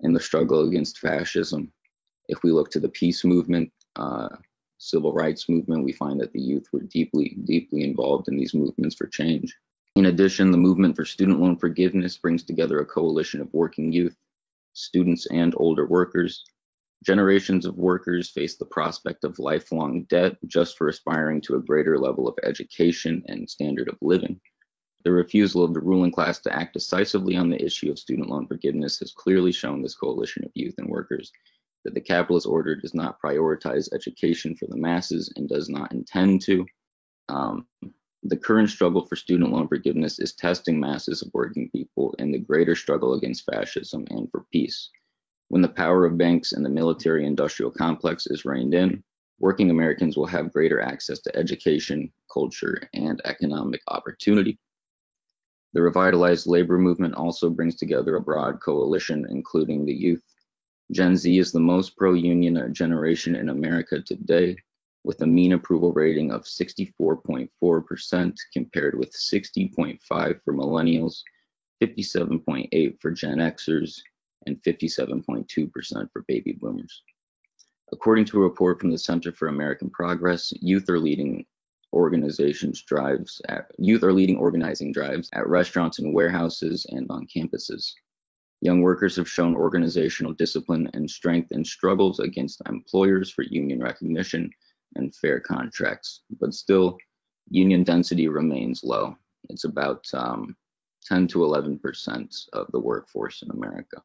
in the struggle against fascism if we look to the peace movement, uh, civil rights movement, we find that the youth were deeply, deeply involved in these movements for change. In addition, the movement for student loan forgiveness brings together a coalition of working youth, students, and older workers. Generations of workers face the prospect of lifelong debt just for aspiring to a greater level of education and standard of living. The refusal of the ruling class to act decisively on the issue of student loan forgiveness has clearly shown this coalition of youth and workers that the capitalist order does not prioritize education for the masses and does not intend to. Um, the current struggle for student loan forgiveness is testing masses of working people in the greater struggle against fascism and for peace. When the power of banks and the military industrial complex is reined in, working Americans will have greater access to education, culture, and economic opportunity. The revitalized labor movement also brings together a broad coalition, including the youth, Gen Z is the most pro union generation in America today. With a mean approval rating of 64.4% compared with 60.5 for millennials, 57.8 for Gen Xers, and 57.2% for baby boomers. According to a report from the Center for American Progress, youth are leading organizations drives at youth are leading organizing drives at restaurants and warehouses and on campuses. Young workers have shown organizational discipline and strength in struggles against employers for union recognition and fair contracts, but still, union density remains low. It's about um, 10 to 11% of the workforce in America.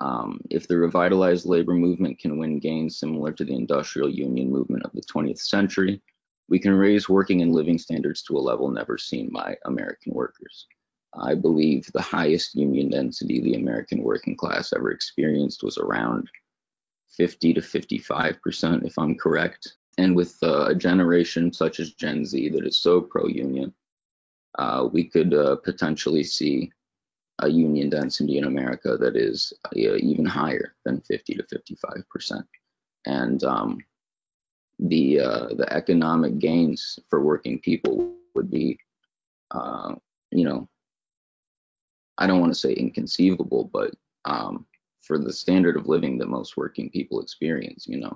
Um, if the revitalized labor movement can win gains similar to the industrial union movement of the 20th century, we can raise working and living standards to a level never seen by American workers. I believe the highest union density the American working class ever experienced was around 50 to 55%, if I'm correct. And with uh, a generation such as Gen Z that is so pro union, uh, we could uh, potentially see a union density in America that is uh, even higher than 50 to 55 percent, and um, the uh, the economic gains for working people would be, you know, I don't want to say inconceivable, but um, for the standard of living that most working people experience, you know,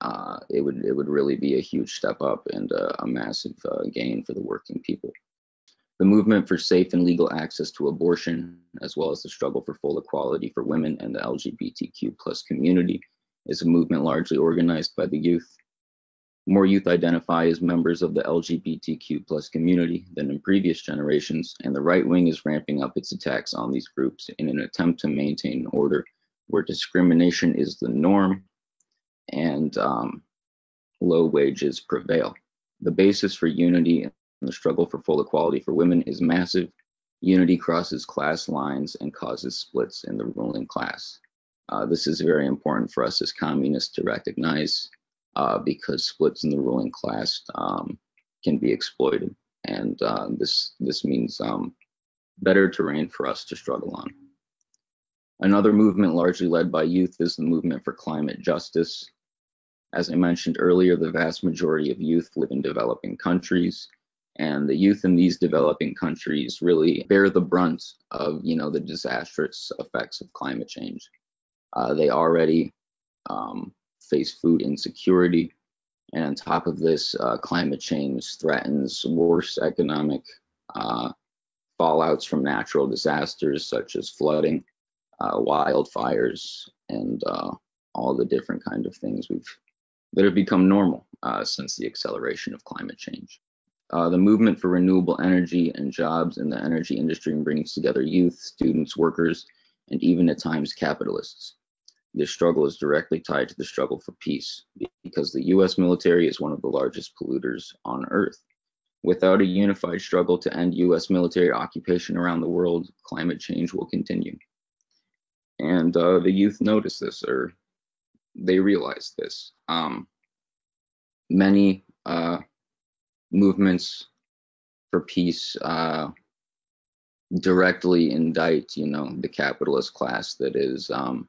uh, it would it would really be a huge step up and a massive uh, gain for the working people. The movement for safe and legal access to abortion, as well as the struggle for full equality for women and the LGBTQ plus community, is a movement largely organized by the youth. More youth identify as members of the LGBTQ plus community than in previous generations, and the right wing is ramping up its attacks on these groups in an attempt to maintain an order where discrimination is the norm and um, low wages prevail. The basis for unity and the struggle for full equality for women is massive. Unity crosses class lines and causes splits in the ruling class. Uh, this is very important for us as communists to recognize uh, because splits in the ruling class um, can be exploited. And uh, this, this means um, better terrain for us to struggle on. Another movement largely led by youth is the movement for climate justice. As I mentioned earlier, the vast majority of youth live in developing countries and the youth in these developing countries really bear the brunt of you know the disastrous effects of climate change uh, they already um, face food insecurity and on top of this uh, climate change threatens worse economic uh, fallouts from natural disasters such as flooding uh, wildfires and uh, all the different kind of things we've that have become normal uh, since the acceleration of climate change uh, the movement for renewable energy and jobs in the energy industry brings together youth, students, workers, and even at times capitalists. This struggle is directly tied to the struggle for peace because the US military is one of the largest polluters on Earth. Without a unified struggle to end US military occupation around the world, climate change will continue. And uh, the youth notice this or they realize this. Um, many uh, movements for peace uh, directly indict, you know, the capitalist class that is um,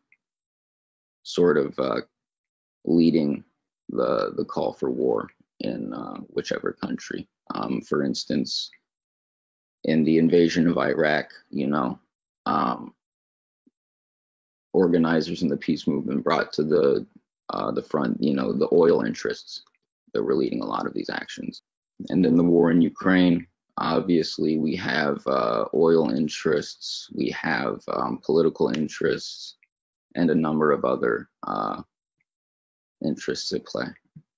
sort of uh, leading the the call for war in uh, whichever country. Um, for instance, in the invasion of Iraq, you know, um, organizers in the peace movement brought to the uh, the front, you know, the oil interests that were leading a lot of these actions and then the war in Ukraine. Obviously, we have uh, oil interests, we have um, political interests, and a number of other uh, interests at play,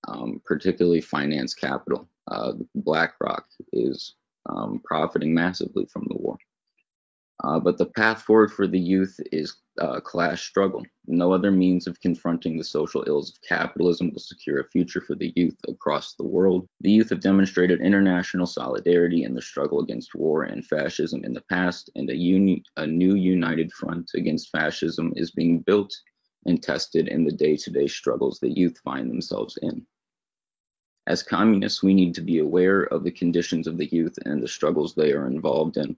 um, particularly finance capital. Uh, BlackRock is um, profiting massively from the war. Uh, but the path forward for the youth is uh, class struggle. No other means of confronting the social ills of capitalism will secure a future for the youth across the world. The youth have demonstrated international solidarity in the struggle against war and fascism in the past, and a, uni- a new united front against fascism is being built and tested in the day to day struggles that youth find themselves in. As communists, we need to be aware of the conditions of the youth and the struggles they are involved in.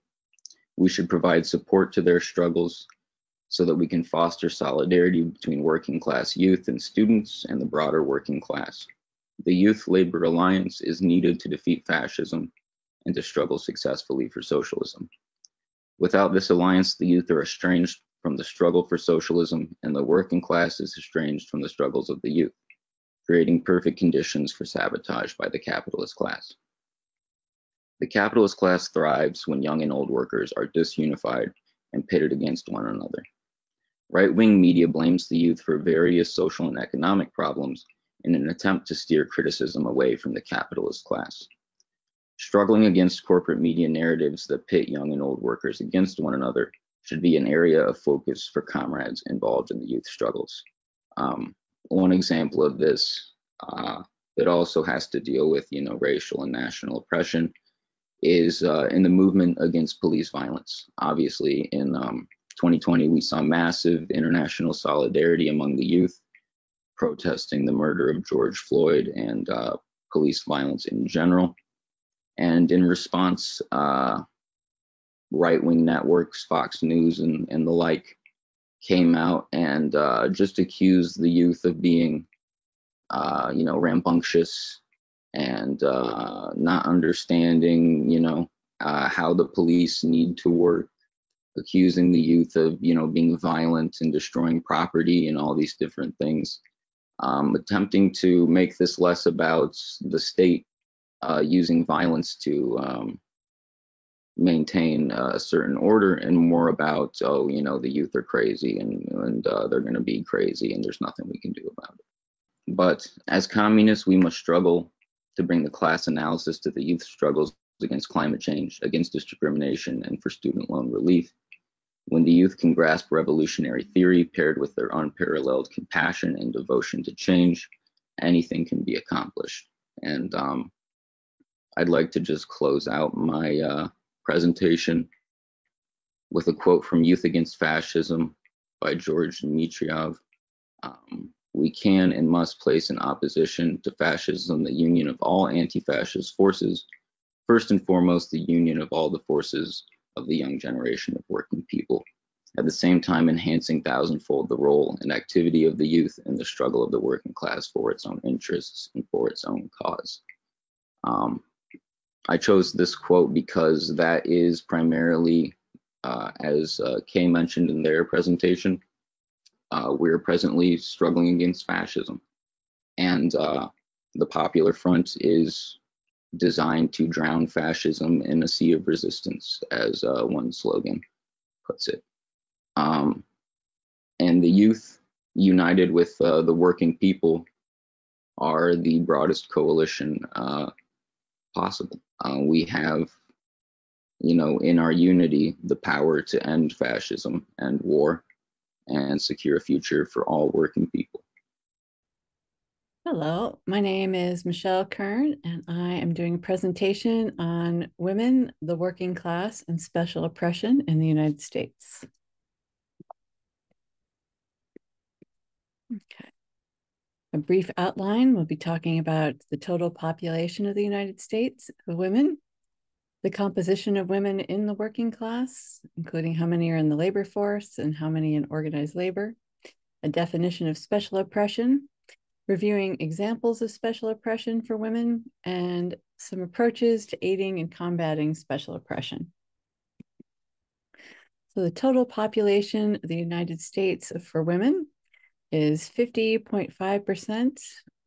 We should provide support to their struggles so that we can foster solidarity between working class youth and students and the broader working class. The Youth Labor Alliance is needed to defeat fascism and to struggle successfully for socialism. Without this alliance, the youth are estranged from the struggle for socialism, and the working class is estranged from the struggles of the youth, creating perfect conditions for sabotage by the capitalist class. The capitalist class thrives when young and old workers are disunified and pitted against one another. Right wing media blames the youth for various social and economic problems in an attempt to steer criticism away from the capitalist class. Struggling against corporate media narratives that pit young and old workers against one another should be an area of focus for comrades involved in the youth struggles. Um, one example of this uh, that also has to deal with, you know, racial and national oppression is uh, in the movement against police violence. Obviously, in um, 2020, we saw massive international solidarity among the youth protesting the murder of George Floyd and uh, police violence in general. And in response, uh, right wing networks, Fox News, and, and the like, came out and uh, just accused the youth of being, uh, you know, rambunctious and uh, not understanding, you know, uh, how the police need to work, accusing the youth of, you know, being violent and destroying property and all these different things, um, attempting to make this less about the state uh, using violence to um, maintain a certain order and more about oh you know the youth are crazy and and uh, they're going to be crazy and there's nothing we can do about it. But as communists we must struggle to bring the class analysis to the youth struggles against climate change against discrimination and for student loan relief when the youth can grasp revolutionary theory paired with their unparalleled compassion and devotion to change anything can be accomplished and um, i'd like to just close out my uh, presentation with a quote from Youth Against Fascism by George Dimitrov. Um, we can and must place in opposition to fascism the union of all anti-fascist forces, first and foremost the union of all the forces of the young generation of working people, at the same time enhancing thousandfold the role and activity of the youth in the struggle of the working class for its own interests and for its own cause. Um, I chose this quote because that is primarily, uh, as uh, Kei mentioned in their presentation, uh, we're presently struggling against fascism. And uh, the Popular Front is designed to drown fascism in a sea of resistance, as uh, one slogan puts it. Um, and the youth, united with uh, the working people, are the broadest coalition possible. Uh, we have, you know, in our unity, the power to end fascism and war and secure a future for all working people. Hello, my name is Michelle Kern, and I am doing a presentation on women, the working class, and special oppression in the United States. Okay. A brief outline, we'll be talking about the total population of the United States of women, the composition of women in the working class, including how many are in the labor force and how many in organized labor, a definition of special oppression, reviewing examples of special oppression for women, and some approaches to aiding and combating special oppression. So the total population of the United States for women is 50.5%,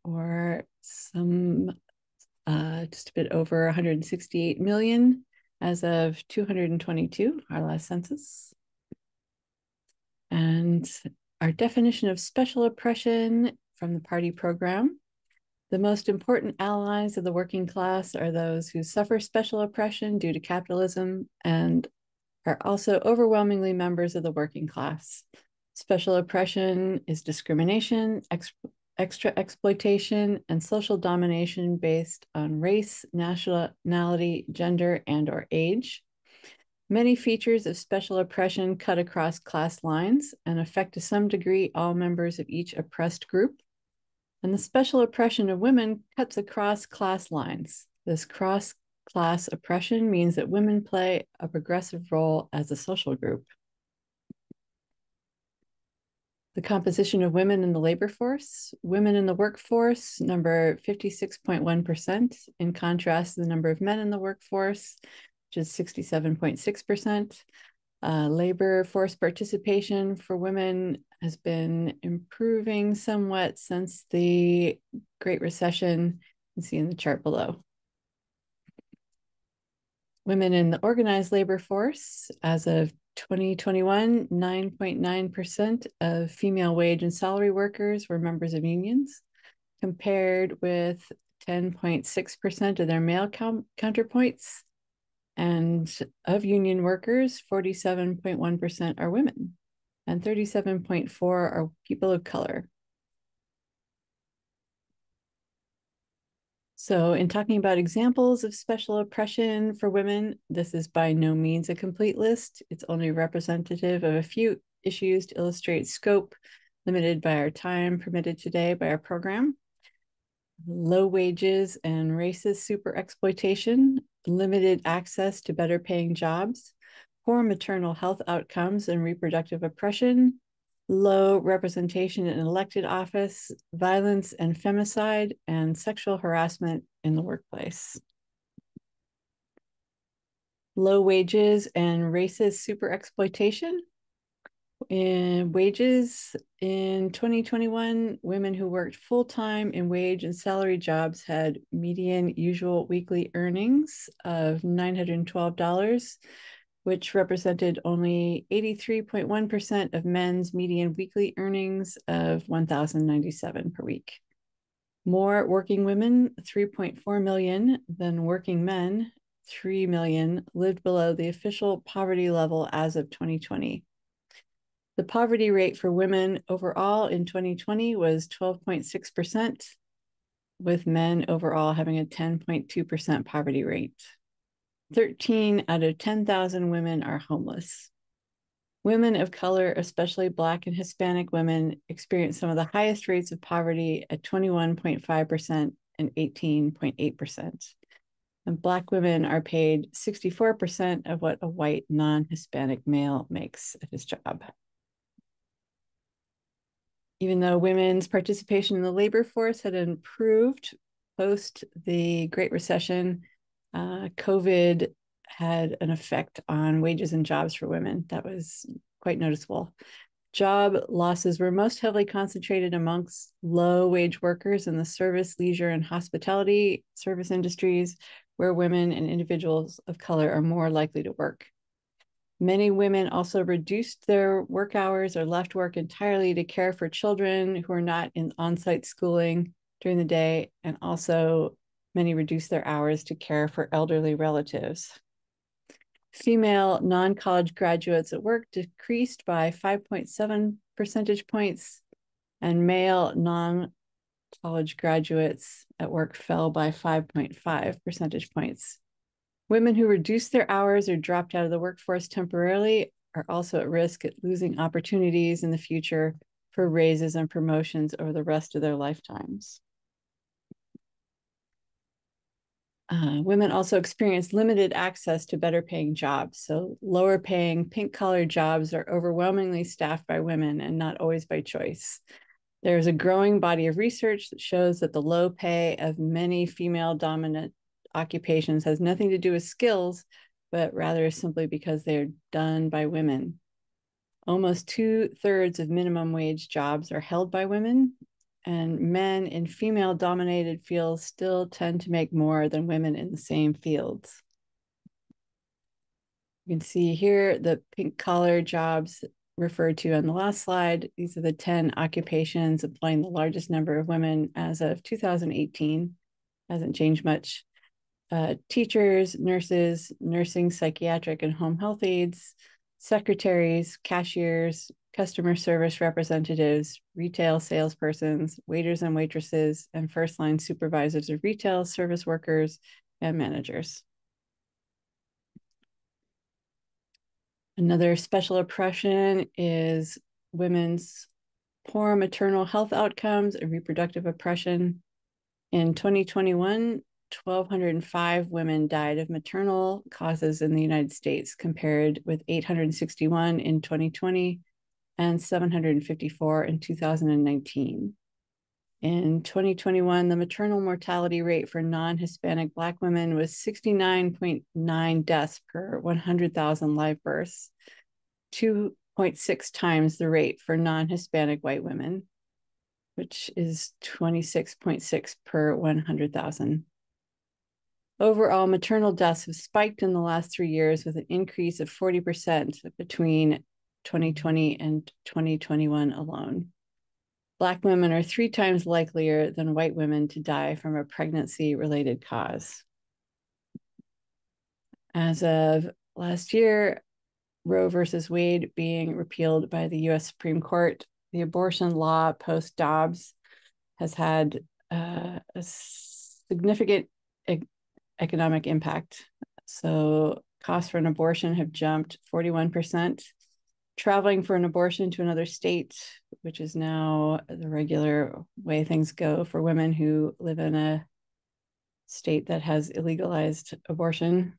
or some uh, just a bit over 168 million as of 222, our last census. And our definition of special oppression from the party program. The most important allies of the working class are those who suffer special oppression due to capitalism and are also overwhelmingly members of the working class. Special oppression is discrimination, extra exploitation, and social domination based on race, nationality, gender, and or age. Many features of special oppression cut across class lines and affect to some degree all members of each oppressed group. And the special oppression of women cuts across class lines. This cross class oppression means that women play a progressive role as a social group. The composition of women in the labor force. Women in the workforce number 56.1%, in contrast to the number of men in the workforce, which is 67.6%. Uh, labor force participation for women has been improving somewhat since the Great Recession. You can see in the chart below. Women in the organized labor force, as of 2021, 9.9% of female wage and salary workers were members of unions, compared with 10.6% of their male counterpoints and of union workers, 47.1% are women and 37.4 are people of color. So, in talking about examples of special oppression for women, this is by no means a complete list. It's only representative of a few issues to illustrate scope, limited by our time permitted today by our program. Low wages and racist super exploitation limited access to better paying jobs, poor maternal health outcomes and reproductive oppression, low representation in elected office, violence and femicide, and sexual harassment in the workplace. Low wages and racist super exploitation in wages in 2021, women who worked full time in wage and salary jobs had median usual weekly earnings of $912, which represented only 83.1% of men's median weekly earnings of 1,097 per week. More working women, 3.4 million, than working men, 3 million, lived below the official poverty level as of 2020. The poverty rate for women overall in 2020 was 12.6%, with men overall having a 10.2% poverty rate. 13 out of 10,000 women are homeless. Women of color, especially Black and Hispanic women, experience some of the highest rates of poverty at 21.5% and 18.8%. And Black women are paid 64% of what a white non Hispanic male makes at his job even though women's participation in the labor force had improved post the Great Recession, uh, COVID had an effect on wages and jobs for women. That was quite noticeable. Job losses were most heavily concentrated amongst low wage workers in the service, leisure, and hospitality service industries, where women and individuals of color are more likely to work. Many women also reduced their work hours or left work entirely to care for children who are not in on site schooling during the day, and also many reduced their hours to care for elderly relatives. Female non college graduates at work decreased by 5.7 percentage points, and male non college graduates at work fell by 5.5 percentage points. Women who reduced their hours or dropped out of the workforce temporarily are also at risk at losing opportunities in the future for raises and promotions over the rest of their lifetimes. Uh, women also experience limited access to better paying jobs. So, lower paying pink collar jobs are overwhelmingly staffed by women and not always by choice. There's a growing body of research that shows that the low pay of many female dominant occupations has nothing to do with skills, but rather simply because they're done by women. Almost two thirds of minimum wage jobs are held by women, and men in female dominated fields still tend to make more than women in the same fields. You can see here the pink collar jobs referred to on the last slide. These are the 10 occupations employing the largest number of women as of 2018. Hasn't changed much uh, teachers, nurses, nursing, psychiatric, and home health aides, secretaries, cashiers, customer service representatives, retail salespersons, waiters and waitresses, and first line supervisors of retail service workers and managers. Another special oppression is women's poor maternal health outcomes and reproductive oppression. In 2021, 1,205 women died of maternal causes in the United States, compared with 861 in 2020 and 754 in 2019. In 2021, the maternal mortality rate for non Hispanic Black women was 69.9 deaths per 100,000 live births, 2.6 times the rate for non Hispanic white women, which is 26.6 per 100,000. Overall, maternal deaths have spiked in the last three years with an increase of 40% between 2020 and 2021 alone. Black women are three times likelier than white women to die from a pregnancy related cause. As of last year, Roe versus Wade being repealed by the US Supreme Court, the abortion law post Dobbs has had uh, a significant e- economic impact. So, costs for an abortion have jumped 41% traveling for an abortion to another state, which is now the regular way things go for women who live in a state that has illegalized abortion,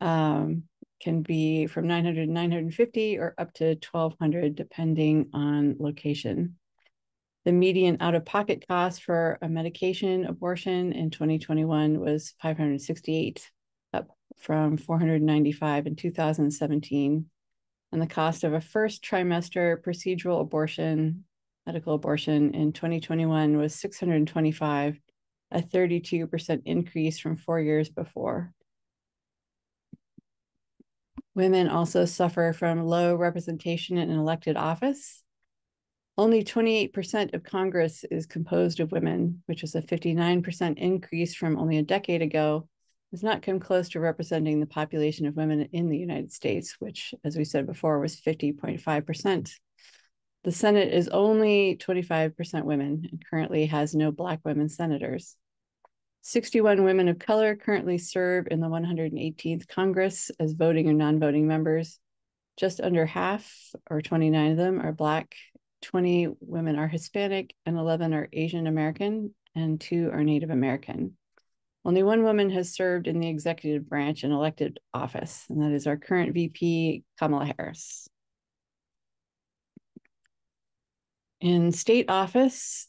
um, can be from 900 to 950 or up to 1200 depending on location. The median out of pocket cost for a medication abortion in 2021 was 568, up from 495 in 2017 and the cost of a first trimester procedural abortion, medical abortion in 2021 was 625, a 32% increase from four years before. Women also suffer from low representation in an elected office. Only 28% of Congress is composed of women, which is a 59% increase from only a decade ago has not come close to representing the population of women in the United States, which, as we said before, was 50.5%. The Senate is only 25% women and currently has no Black women senators. 61 women of color currently serve in the 118th Congress as voting or non voting members. Just under half, or 29 of them, are Black, 20 women are Hispanic, and 11 are Asian American, and two are Native American. Only one woman has served in the executive branch in elected office, and that is our current VP, Kamala Harris. In state office,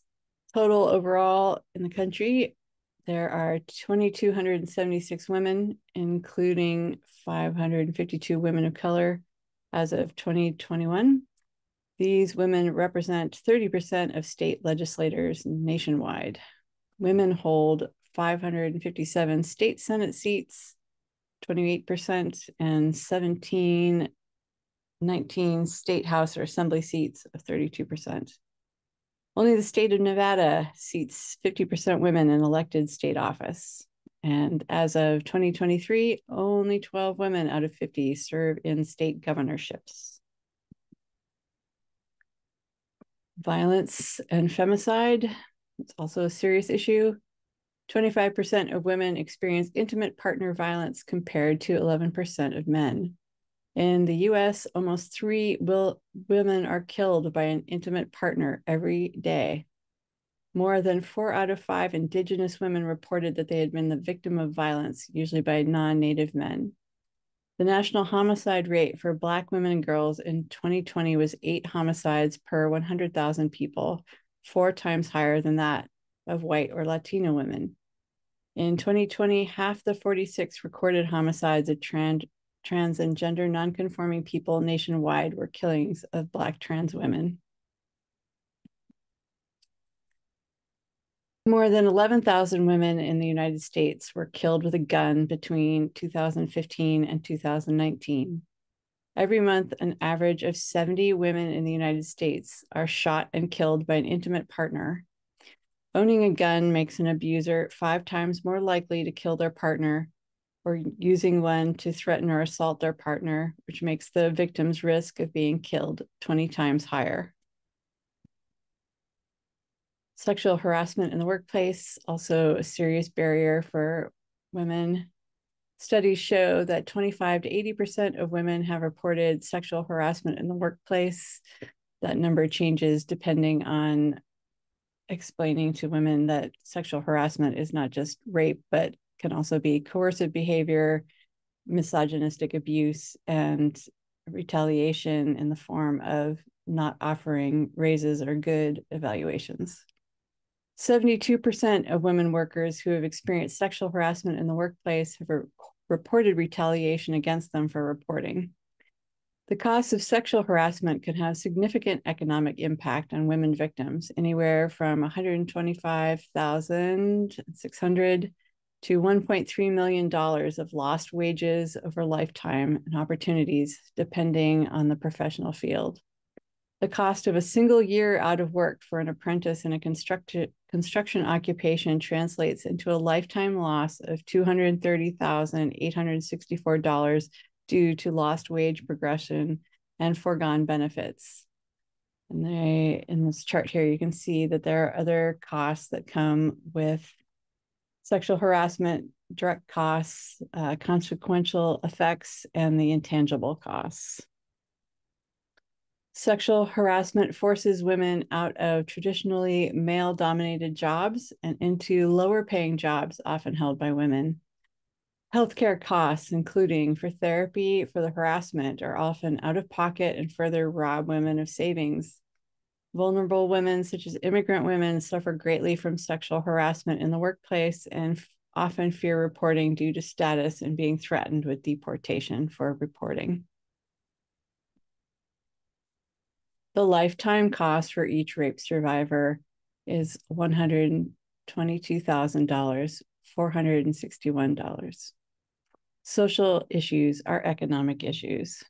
total overall in the country, there are 2,276 women, including 552 women of color as of 2021. These women represent 30% of state legislators nationwide. Women hold 557 state Senate seats, 28%, and 17, 19 state House or Assembly seats of 32%. Only the state of Nevada seats 50% women in elected state office. And as of 2023, only 12 women out of 50 serve in state governorships. Violence and femicide, it's also a serious issue. 25% of women experience intimate partner violence compared to 11% of men. In the US, almost three will, women are killed by an intimate partner every day. More than four out of five Indigenous women reported that they had been the victim of violence, usually by non Native men. The national homicide rate for Black women and girls in 2020 was eight homicides per 100,000 people, four times higher than that of white or Latino women. In 2020, half the 46 recorded homicides of trans, trans and gender nonconforming people nationwide were killings of Black trans women. More than 11,000 women in the United States were killed with a gun between 2015 and 2019. Every month, an average of 70 women in the United States are shot and killed by an intimate partner, Owning a gun makes an abuser five times more likely to kill their partner or using one to threaten or assault their partner, which makes the victim's risk of being killed 20 times higher. Sexual harassment in the workplace, also a serious barrier for women. Studies show that 25 to 80% of women have reported sexual harassment in the workplace. That number changes depending on explaining to women that sexual harassment is not just rape, but can also be coercive behavior, misogynistic abuse, and retaliation in the form of not offering raises or good evaluations. 72% of women workers who have experienced sexual harassment in the workplace have re reported retaliation against them for reporting. The cost of sexual harassment can have significant economic impact on women victims, anywhere from 125,600 to $1.3 million of lost wages over lifetime and opportunities, depending on the professional field. The cost of a single year out of work for an apprentice in a construction construction occupation translates into a lifetime loss of $230,864 due to lost wage progression and foregone benefits. And they, in this chart here, you can see that there are other costs that come with sexual harassment, direct costs, uh, consequential effects, and the intangible costs. Sexual harassment forces women out of traditionally male dominated jobs and into lower paying jobs often held by women. Healthcare costs, including for therapy for the harassment, are often out of pocket and further rob women of savings. Vulnerable women, such as immigrant women, suffer greatly from sexual harassment in the workplace and often fear reporting due to status and being threatened with deportation for reporting. The lifetime cost for each rape survivor is $122,000, $461. Social issues are economic issues.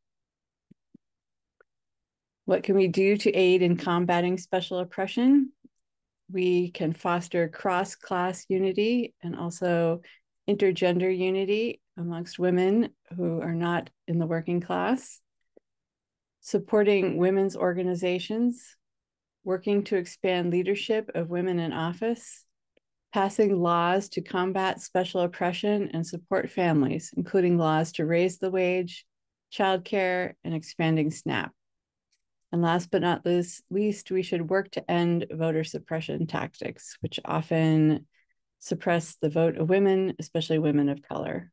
What can we do to aid in combating special oppression? We can foster cross class unity and also intergender unity amongst women who are not in the working class supporting women's organizations, working to expand leadership of women in office, passing laws to combat special oppression and support families, including laws to raise the wage, childcare, and expanding SNAP. And last but not least, we should work to end voter suppression tactics, which often suppress the vote of women, especially women of color.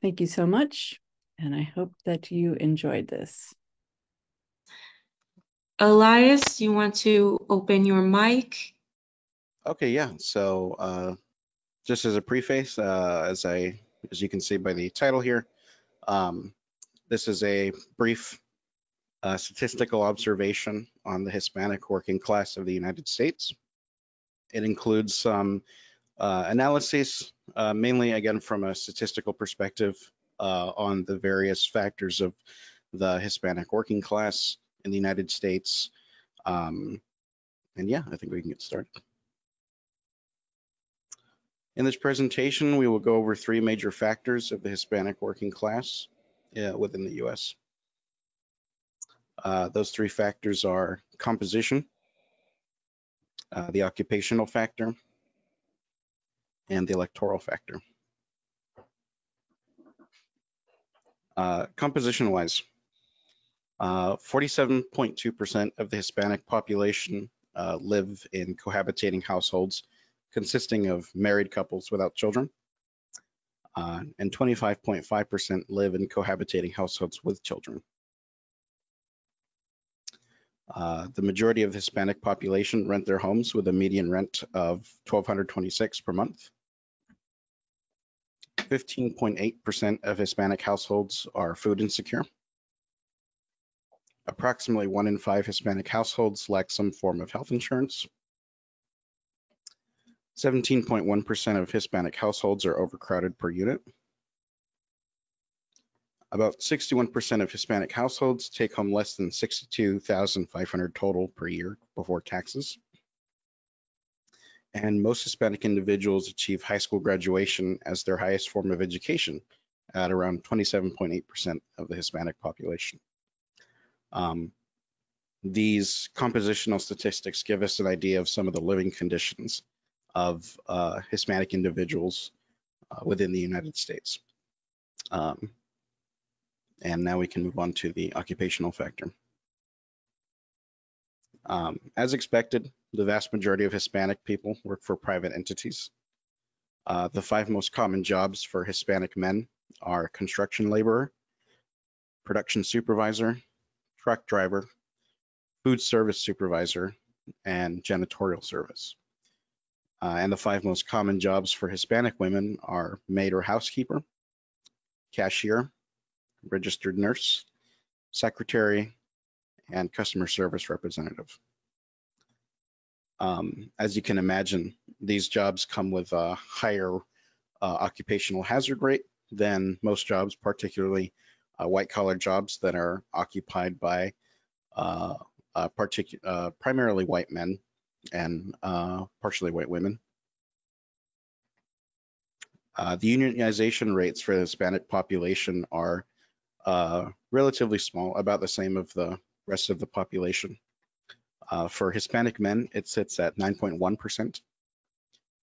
Thank you so much, and I hope that you enjoyed this. Elias, you want to open your mic? Okay, yeah. So uh, just as a preface, uh, as I, as you can see by the title here, um, this is a brief uh, statistical observation on the Hispanic working class of the United States. It includes some uh, analyses, uh, mainly again from a statistical perspective uh, on the various factors of the Hispanic working class in the United States. Um, and yeah, I think we can get started. In this presentation, we will go over three major factors of the Hispanic working class uh, within the U.S. Uh, those three factors are composition, uh, the occupational factor, and the electoral factor. Uh, composition-wise, 47.2% uh, of the Hispanic population uh, live in cohabitating households consisting of married couples without children. Uh, and 25.5% live in cohabitating households with children. Uh, the majority of the Hispanic population rent their homes with a median rent of 1,226 per month. 15.8% of Hispanic households are food insecure. Approximately one in five Hispanic households lack some form of health insurance. 17.1% of Hispanic households are overcrowded per unit. About 61% of Hispanic households take home less than 62,500 total per year before taxes. And most Hispanic individuals achieve high school graduation as their highest form of education at around 27.8% of the Hispanic population. Um, these compositional statistics give us an idea of some of the living conditions of uh, Hispanic individuals uh, within the United States. Um, and now we can move on to the occupational factor. Um, as expected, the vast majority of Hispanic people work for private entities. Uh, the five most common jobs for Hispanic men are construction laborer, production supervisor, truck driver, food service supervisor, and janitorial service. Uh, and the five most common jobs for Hispanic women are maid or housekeeper, cashier, registered nurse, secretary, and customer service representative. Um, as you can imagine, these jobs come with a higher uh, occupational hazard rate than most jobs, particularly uh, white collar jobs that are occupied by uh, uh, uh, primarily white men and uh, partially white women. Uh, the unionization rates for the Hispanic population are uh, relatively small, about the same of the rest of the population. Uh, for Hispanic men, it sits at 9.1%,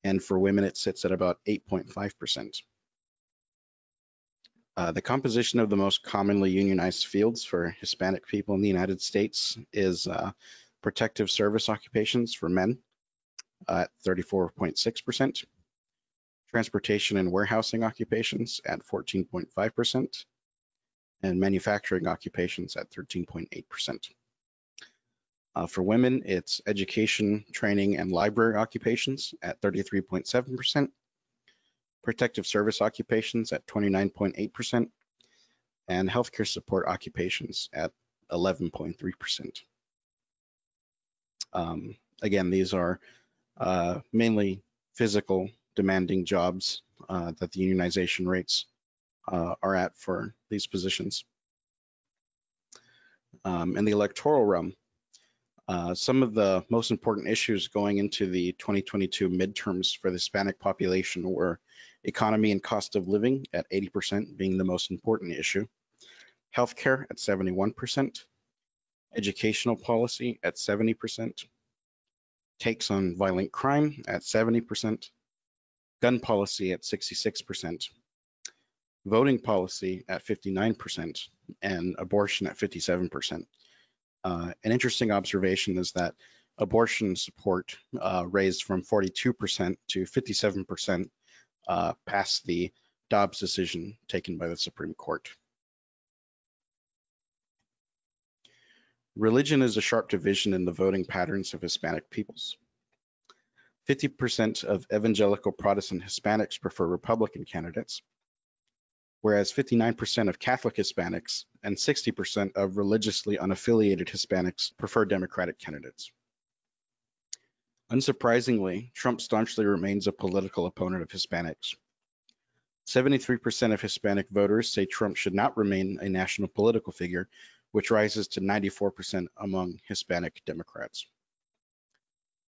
and for women, it sits at about 8.5%. Uh, the composition of the most commonly unionized fields for Hispanic people in the United States is uh, protective service occupations for men at 34.6%, transportation and warehousing occupations at 14.5%, and manufacturing occupations at 13.8%. Uh, for women, it's education, training, and library occupations at 33.7%, protective service occupations at 29.8%, and healthcare support occupations at 11.3%. Um, again, these are uh, mainly physical demanding jobs uh, that the unionization rates uh, are at for these positions. Um, in the electoral realm, uh, some of the most important issues going into the 2022 midterms for the Hispanic population were economy and cost of living at 80% being the most important issue, healthcare at 71%, educational policy at 70%, takes on violent crime at 70%, gun policy at 66%, voting policy at 59%, and abortion at 57%. Uh, an interesting observation is that abortion support uh, raised from 42% to 57% uh, past the Dobbs decision taken by the Supreme Court. Religion is a sharp division in the voting patterns of Hispanic peoples. 50% of evangelical Protestant Hispanics prefer Republican candidates, whereas 59% of Catholic Hispanics and 60% of religiously unaffiliated Hispanics prefer Democratic candidates. Unsurprisingly, Trump staunchly remains a political opponent of Hispanics. 73% of Hispanic voters say Trump should not remain a national political figure, which rises to 94% among Hispanic Democrats.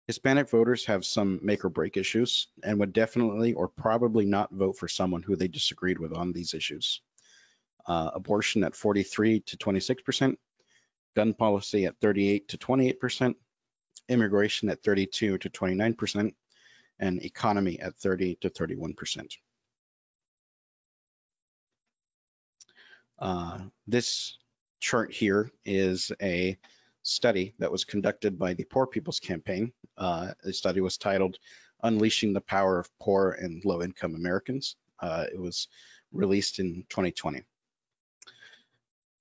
Hispanic voters have some make or break issues and would definitely or probably not vote for someone who they disagreed with on these issues. Uh, abortion at 43 to 26%, gun policy at 38 to 28%, immigration at 32 to 29%, and economy at 30 to 31%. Uh, this chart here is a study that was conducted by the Poor People's Campaign. Uh, the study was titled Unleashing the Power of Poor and Low Income Americans. Uh, it was released in 2020.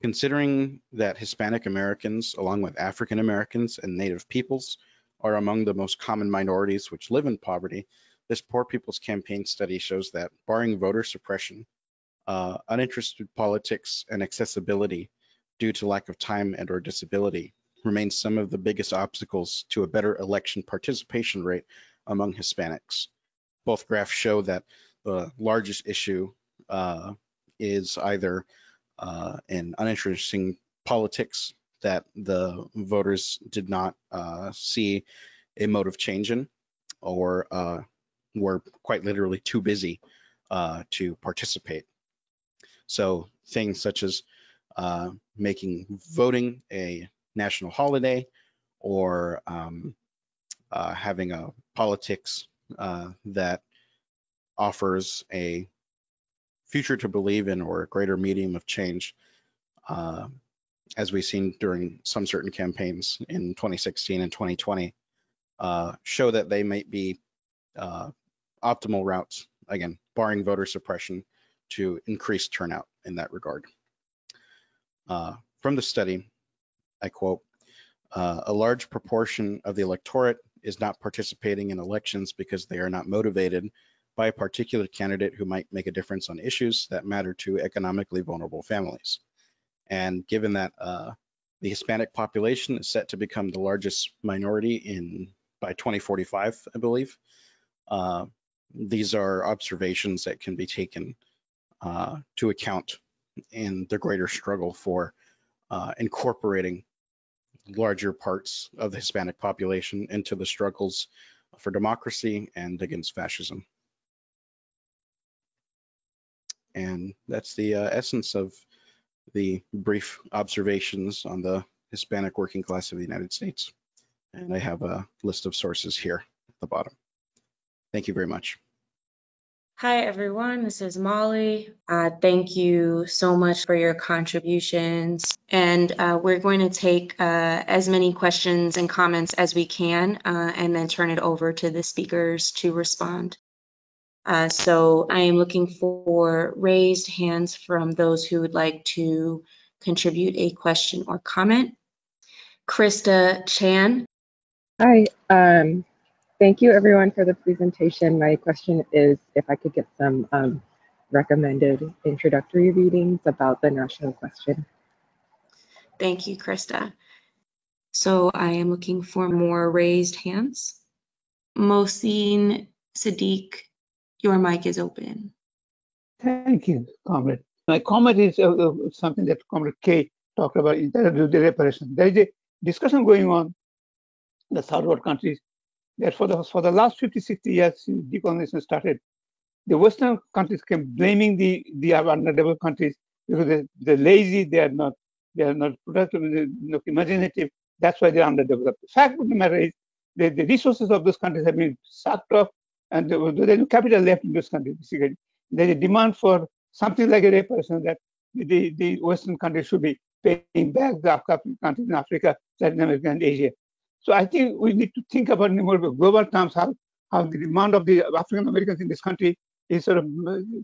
Considering that Hispanic Americans, along with African Americans and Native peoples, are among the most common minorities which live in poverty, this Poor People's Campaign study shows that barring voter suppression, uh, uninterested politics and accessibility due to lack of time and or disability remains some of the biggest obstacles to a better election participation rate among Hispanics. Both graphs show that the largest issue uh, is either uh, an uninteresting politics that the voters did not uh, see a mode of change in, or uh, were quite literally too busy uh, to participate. So things such as uh, making voting a national holiday or um, uh, having a politics uh, that offers a future to believe in or a greater medium of change, uh, as we've seen during some certain campaigns in 2016 and 2020, uh, show that they might be uh, optimal routes, again, barring voter suppression, to increase turnout in that regard. Uh, from the study, I quote, Uh, a large proportion of the electorate is not participating in elections because they are not motivated by a particular candidate who might make a difference on issues that matter to economically vulnerable families. And given that uh, the Hispanic population is set to become the largest minority in by 2045, I believe, uh, these are observations that can be taken uh, to account in the greater struggle for uh, incorporating larger parts of the Hispanic population into the struggles for democracy and against fascism. And that's the uh, essence of the brief observations on the Hispanic working class of the United States. And I have a list of sources here at the bottom. Thank you very much. Hi, everyone. This is Molly. Uh, thank you so much for your contributions. And uh, we're going to take uh, as many questions and comments as we can uh, and then turn it over to the speakers to respond. Uh, so I am looking for raised hands from those who would like to contribute a question or comment. Krista Chan. Hi, um, thank you everyone for the presentation. My question is if I could get some um, recommended introductory readings about the national question. Thank you, Krista. So I am looking for more raised hands. Mohsin Sadiq, your mic is open. Thank you, Comrade. My comment is uh, uh, something that Comrade Kei talked about in terms of the reparation. There is a discussion going on the third world countries that for the for the last 50, 60 years since decolonization started, the Western countries came blaming the the underdeveloped countries because they, they're lazy, they are not they are not productive, they're not imaginative. That's why they're underdeveloped. The fact of the matter is the, the resources of those countries have been sucked off and there, there's no capital left in those countries. Basically, there's a demand for something like a reparation that the, the Western countries should be paying back the countries in Africa, Latin America, and Asia. So I think we need to think about in more global terms how, how the demand of the African Americans in this country is sort of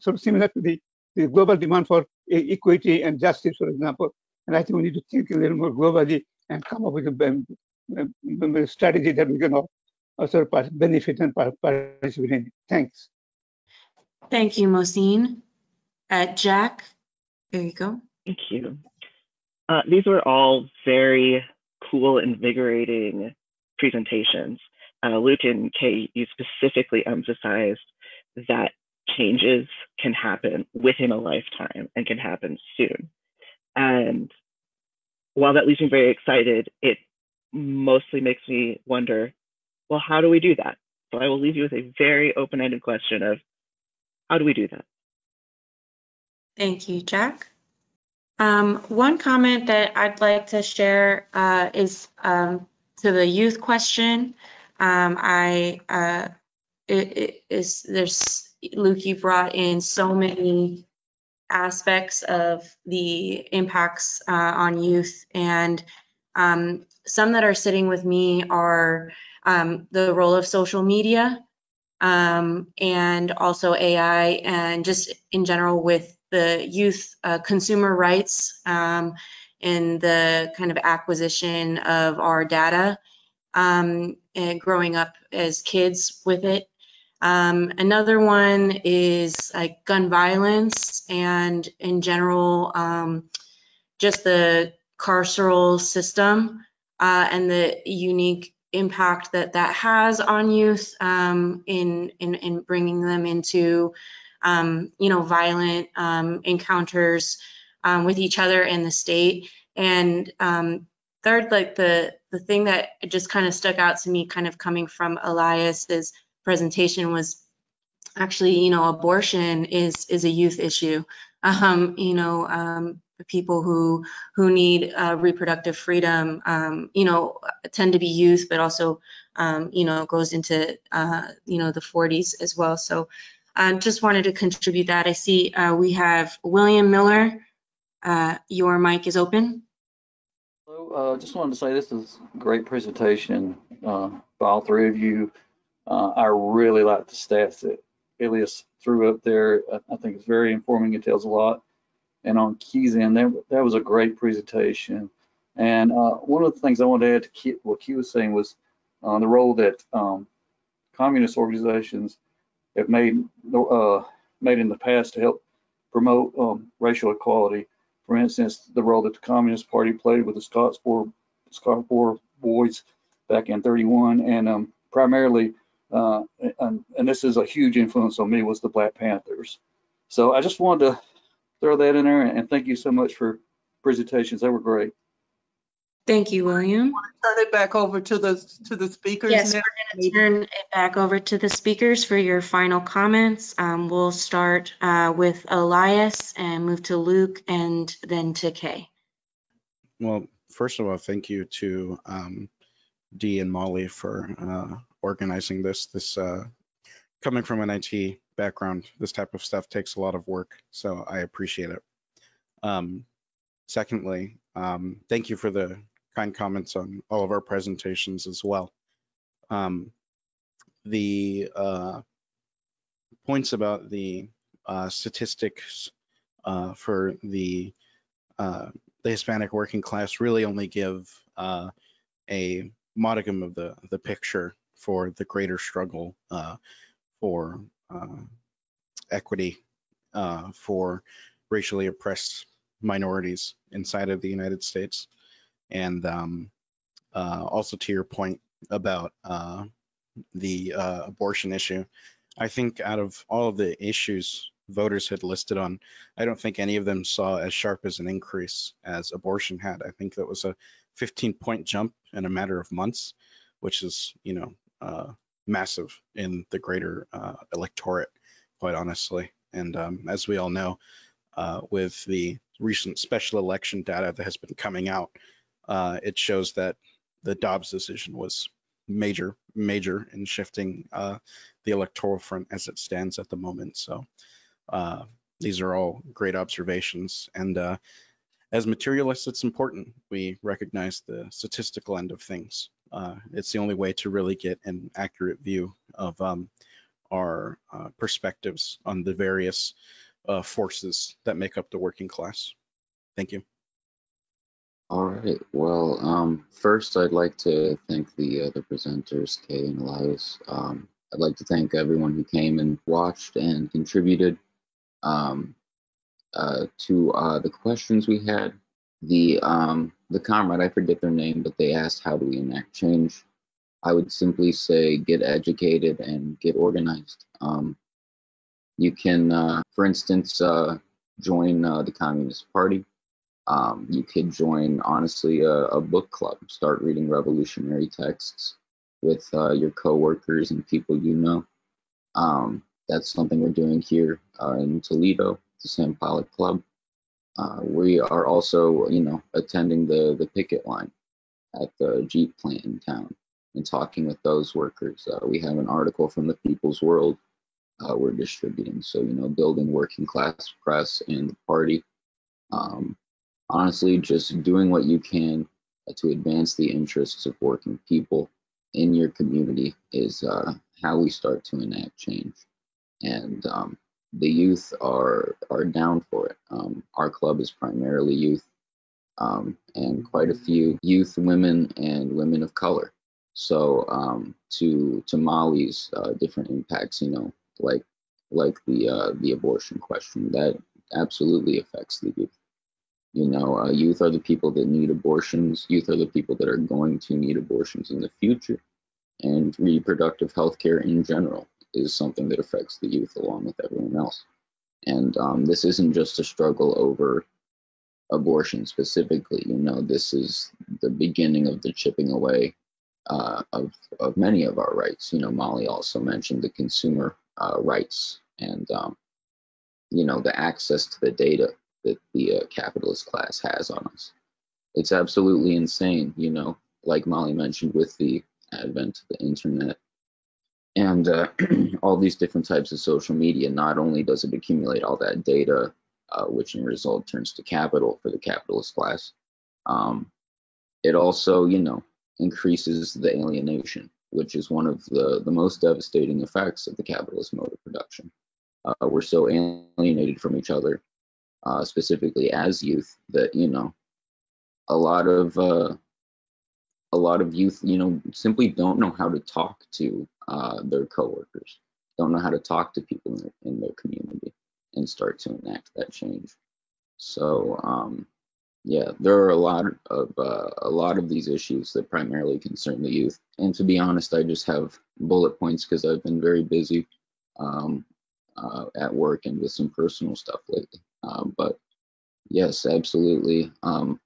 sort of similar to the, the global demand for equity and justice, for example. And I think we need to think a little more globally and come up with a, a strategy that we can all also benefit and participate in. Thanks. Thank you, Mohsin. Uh, Jack, there you go. Thank you. Uh, these were all very cool, invigorating presentations. Uh, Luke and Kei, you specifically emphasized that changes can happen within a lifetime and can happen soon. And while that leaves me very excited, it mostly makes me wonder, well, how do we do that? So I will leave you with a very open-ended question of how do we do that? Thank you, Jack. Um, one comment that I'd like to share uh, is um, to the youth question. Um, I uh, it, it is there's Luke, you brought in so many aspects of the impacts uh, on youth, and um, some that are sitting with me are um, the role of social media um, and also AI, and just in general with the youth uh, consumer rights um, and the kind of acquisition of our data um, and growing up as kids with it. Um, another one is like gun violence and in general, um, just the carceral system uh, and the unique impact that that has on youth um, in, in, in bringing them into um, you know, violent um, encounters um, with each other in the state. And um, third, like the the thing that just kind of stuck out to me, kind of coming from Elias's presentation, was actually, you know, abortion is is a youth issue. Um, you know, people who who need uh, reproductive freedom, um, you know, tend to be youth, but also, um, you know, goes into uh, you know the 40s as well. So uh, just wanted to contribute that. I see uh, we have William Miller. Uh, your mic is open. Hello, uh, just wanted to say this is a great presentation uh, by all three of you. I really like the stats that Elias threw up there. I, think it's very informing. It tells a lot. And on Keyzen, that, that was a great presentation. And uh, one of the things I wanted to add to what Q was saying was uh, the role that um, communist organizations have made uh, made in the past to help promote um, racial equality. For instance, the role that the Communist Party played with the Scottsboro, Scottsboro Boys back in 31, and um, primarily, uh, and, and, this is a huge influence on me, was the Black Panthers. So I just wanted to throw that in there, and thank you so much for presentations. They were great. Thank you, William. Turn it back over to the to the speakers. Yes, now. we're going to turn it back over to the speakers for your final comments. Um, we'll start uh, with Elias and move to Luke and then to Kei. Well, first of all, thank you to um, Dee and Molly for uh, organizing this. This uh, coming from an IT background, this type of stuff takes a lot of work, so I appreciate it. Um, secondly, um, thank you for the kind comments on all of our presentations as well. Um, the uh, points about the uh, statistics uh, for the uh, the Hispanic working class really only give uh, a modicum of the the picture for the greater struggle uh, for equity for racially oppressed minorities inside of the United States. And um, uh, also to your point about uh, the uh, abortion issue, I think out of all of the issues voters had listed on, I don't think any of them saw as sharp as an increase as abortion had. I think that was a 15 point jump in a matter of months, which is, you know, uh, massive in the greater uh, electorate, quite honestly. And um, as we all know, uh, with the recent special election data that has been coming out, uh, it shows that the Dobbs decision was major, major in shifting uh, the electoral front as it stands at the moment. So uh, these are all great observations. And uh, as materialists, it's important we recognize the statistical end of things. Uh, it's the only way to really get an accurate view of um, our uh, perspectives on the various forces that make up the working class. Thank you. All right. Well, um, first, I'd like to thank the other presenters, Kei and Elias. Um, I'd like to thank everyone who came and watched and contributed um, uh, to uh, the questions we had. The um, the comrade, I forget their name, but they asked, "How do we enact change?" I would simply say, get educated and get organized. Um, you can, uh, for instance, uh, join uh, the Communist Party um, you could join, honestly, a, a, book club. Start reading revolutionary texts with uh, your coworkers and people you know. Um, that's something we're doing here uh, in Toledo, the Sam Pollock Club. Uh, we are also, you know, attending the the picket line at the Jeep plant in town and talking with those workers. Uh, we have an article from the People's World uh, we're distributing. So, you know, building working class press and the party. Um, honestly, just doing what you can to advance the interests of working people in your community is uh, how we start to enact change. And um, the youth are are down for it. Um, our club is primarily youth, um, and quite a few youth, women, and women of color. So um, to to Molly's uh, different impacts, you know, like like the uh, the abortion question, that absolutely affects the youth. You know, uh, youth are the people that need abortions. Youth are the people that are going to need abortions in the future. And reproductive health care in general is something that affects the youth along with everyone else. And um, this isn't just a struggle over abortion specifically. You know, this is the beginning of the chipping away uh, of, of many of our rights. You know, Molly also mentioned the consumer uh, rights and, um, you know, the access to the data that the uh, capitalist class has on us. It's absolutely insane, you know, like Molly mentioned with the advent of the internet and uh, all these different types of social media. Not only does it accumulate all that data, uh, which in result turns to capital for the capitalist class, um, it also, you know, increases the alienation, which is one of the, the most devastating effects of the capitalist mode of production. Uh, we're so alienated from each other uh, specifically as youth, that you know a lot of uh, a lot of youth, you know, simply don't know how to talk to uh, their coworkers, don't know how to talk to people in their, in their community, and start to enact that change. So um, yeah, there are a lot of uh, a lot of these issues that primarily concern the youth. And to be honest, I just have bullet points because I've been very busy um, uh, at work and with some personal stuff lately. Um, but yes, absolutely. Um,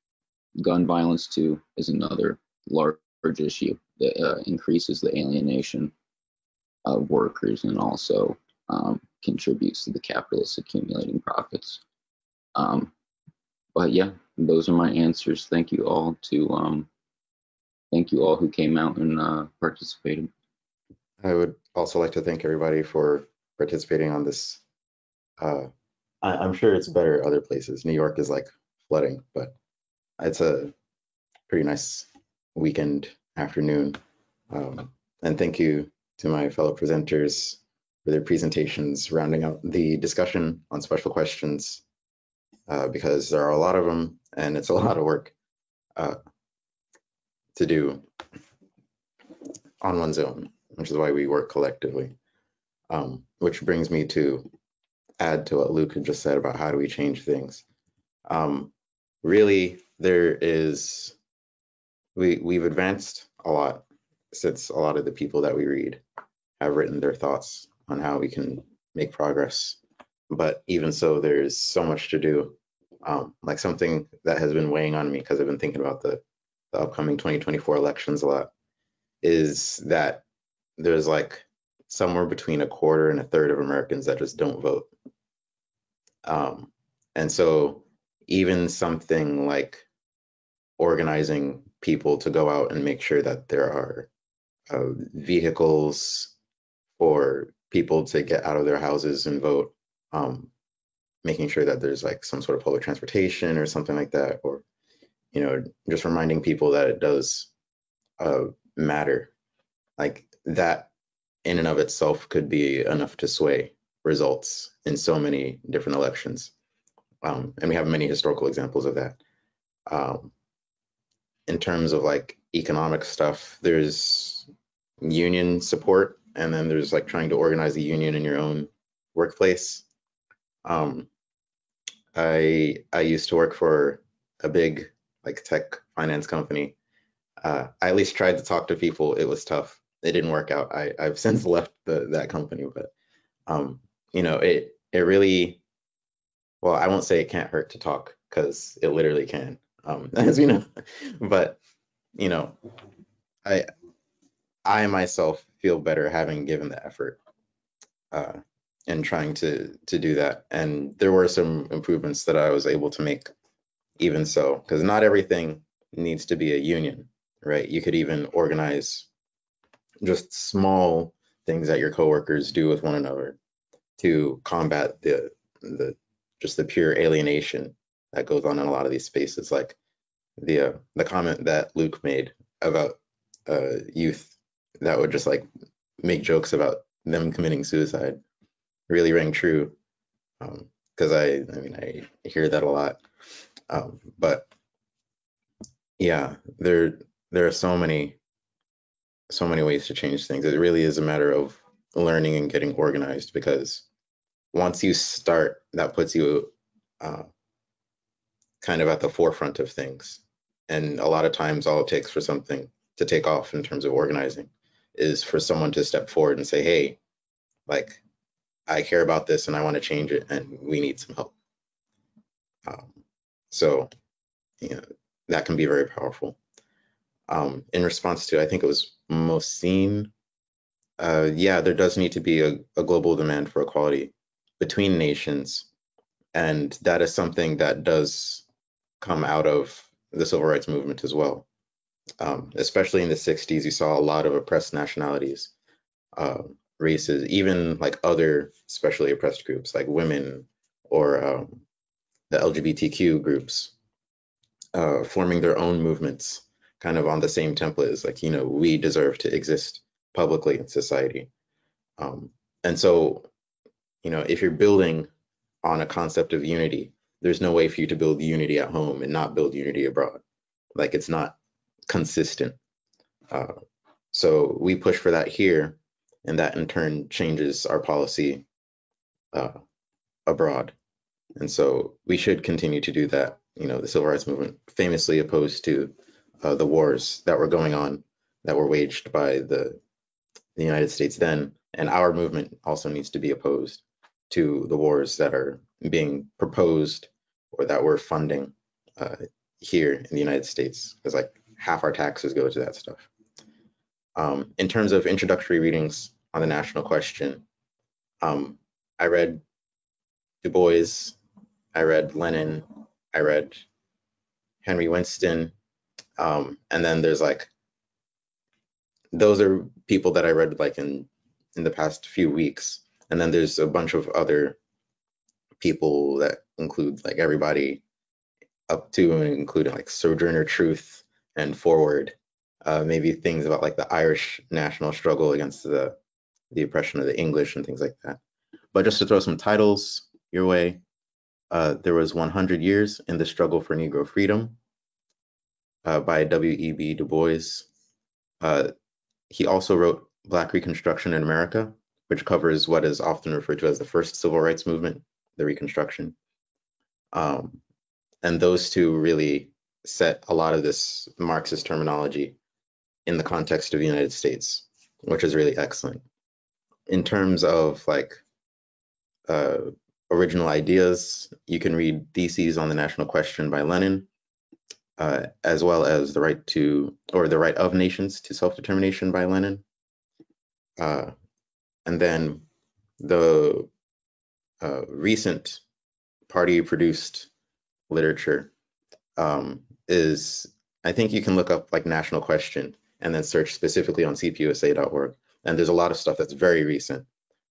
gun violence too is another large issue that uh, increases the alienation of workers and also um, contributes to the capitalists accumulating profits. Um, but yeah, those are my answers. Thank you all to um, thank you all who came out and uh, participated. I would also like to thank everybody for participating on this. Uh, I, I'm sure it's better other places. New York is like flooding, but it's a pretty nice weekend afternoon. Um, and thank you to my fellow presenters for their presentations, rounding out the discussion on special questions, uh, because there are a lot of them and it's a lot of work uh, to do on one's own, which is why we work collectively. Um, which brings me to add to what Luke had just said about how do we change things. Um, really, there is we we've advanced a lot since a lot of the people that we read have written their thoughts on how we can make progress. But even so, there's so much to do. Um, like something that has been weighing on me because I've been thinking about the, the upcoming 2024 elections a lot is that there's like somewhere between a quarter and a third of Americans that just don't vote. Um, and so even something like organizing people to go out and make sure that there are uh, vehicles for people to get out of their houses and vote, um, making sure that there's like some sort of public transportation or something like that, or you know, just reminding people that it does uh, matter. Like that in and of itself could be enough to sway results in so many different elections. Um, and we have many historical examples of that. Um, in terms of like economic stuff, there's union support, and then there's like trying to organize a union in your own workplace. Um, I I used to work for a big like tech finance company. Uh, I at least tried to talk to people. It was tough. It didn't work out. I I've since left the that company, but um, you know it it really well I won't say it can't hurt to talk because it literally can um, as you know. But you know, I I myself feel better having given the effort uh, and trying to to do that. And there were some improvements that I was able to make, even so, because not everything needs to be a union, right? You could even organize just small things that your coworkers do with one another to combat the the just the pure alienation that goes on in a lot of these spaces, like the uh, the comment that Luke made about uh, youth that would just like make jokes about them committing suicide really rang true because um, I I mean I hear that a lot, um, but yeah, there there are so many so many ways to change things. It really is a matter of learning and getting organized because once you start, that puts you uh, kind of at the forefront of things. And a lot of times, all it takes for something to take off in terms of organizing is for someone to step forward and say, hey, like, I care about this and I want to change it, and we need some help. Um, so, you know, that can be very powerful. Um, in response to, I think it was Mohsin, uh, yeah, there does need to be a, a global demand for equality between nations. And that is something that does come out of the civil rights movement as well. Um, especially in the 60s, you saw a lot of oppressed nationalities, uh, races, even like other specially oppressed groups like women or um, the LGBTQ groups uh, forming their own movements kind of on the same template as like, you know, we deserve to exist publicly in society. Um, and so, you know, if you're building on a concept of unity, there's no way for you to build unity at home and not build unity abroad. like it's not consistent. Uh, so we push for that here, and that in turn changes our policy uh, abroad. And so we should continue to do that. You know, the civil rights movement famously opposed to uh, the wars that were going on that were waged by the the United States then, and our movement also needs to be opposed to the wars that are being proposed or that we're funding uh, here in the United States, because like half our taxes go to that stuff. Um, in terms of introductory readings on the national question, um, I read Du Bois, I read Lenin, I read Henry Winston, um, and then there's like those are people that I read like in in the past few weeks, and then there's a bunch of other people that include like everybody up to and including like Sojourner Truth and Forward, uh, maybe things about like the Irish national struggle against the the oppression of the English and things like that. But just to throw some titles your way, uh, there was 100 Years in the Struggle for Negro Freedom uh, by W.E.B. Du Bois. Uh, he also wrote Black Reconstruction in America, which covers what is often referred to as the first civil rights movement, the Reconstruction. Um, and those two really set a lot of this Marxist terminology in the context of the United States, which is really excellent. In terms of like uh, original ideas, you can read Theses on the National Question by Lenin, uh, as well as the right to or the right of nations to self-determination by Lenin. Uh, and then the uh, recent party-produced literature um, is, I think you can look up like National Question and then search specifically on cpusa.org. And there's a lot of stuff that's very recent.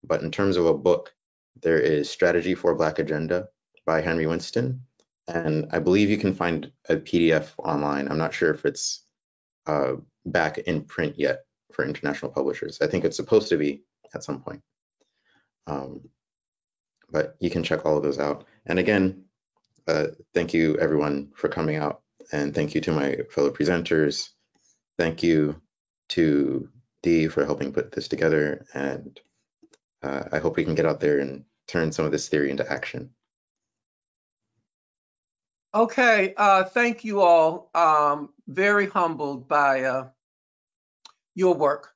But in terms of a book, there is Strategy for Black Agenda by Henry Winston, and I believe you can find a PDF online. I'm not sure if it's uh, back in print yet for international publishers. I think it's supposed to be at some point. Um, but you can check all of those out. And again, uh, thank you everyone for coming out and thank you to my fellow presenters. Thank you to Dee for helping put this together and uh, I hope we can get out there and turn some of this theory into action. Okay, uh, thank you all. Um, very humbled by uh, your work.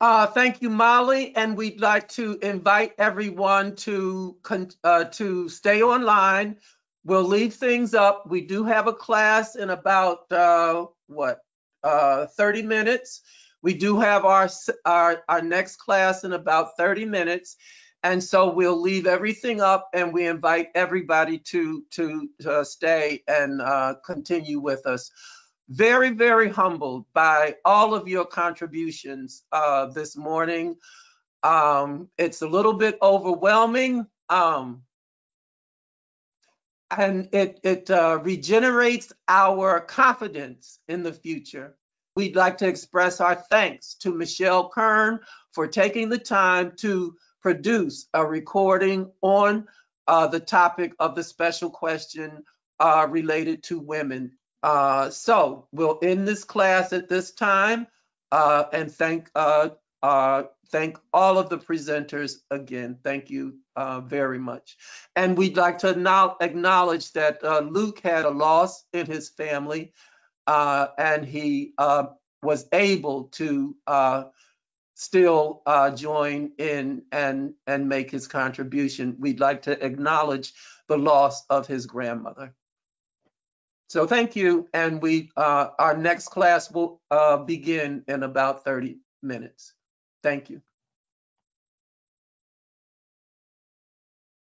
Uh, thank you, Molly, and we'd like to invite everyone to uh, to stay online. We'll leave things up. We do have a class in about uh, what uh, 30 minutes. We do have our, our our next class in about 30 minutes, and so we'll leave everything up and we invite everybody to, to, to stay and uh, continue with us. Very, very humbled by all of your contributions uh, this morning. Um, it's a little bit overwhelming. Um, and it, it uh, regenerates our confidence in the future. We'd like to express our thanks to Michelle Kern for taking the time to produce a recording on uh, the topic of the special question uh, related to women. Uh, so we'll end this class at this time uh, and thank uh, uh, thank all of the presenters again. Thank you very much. And we'd like to acknowledge that Luke had a loss in his family and he was able to still uh, join in and and make his contribution. We'd like to acknowledge the loss of his grandmother. So thank you, and we uh, our next class will uh, begin in about 30 minutes. Thank you.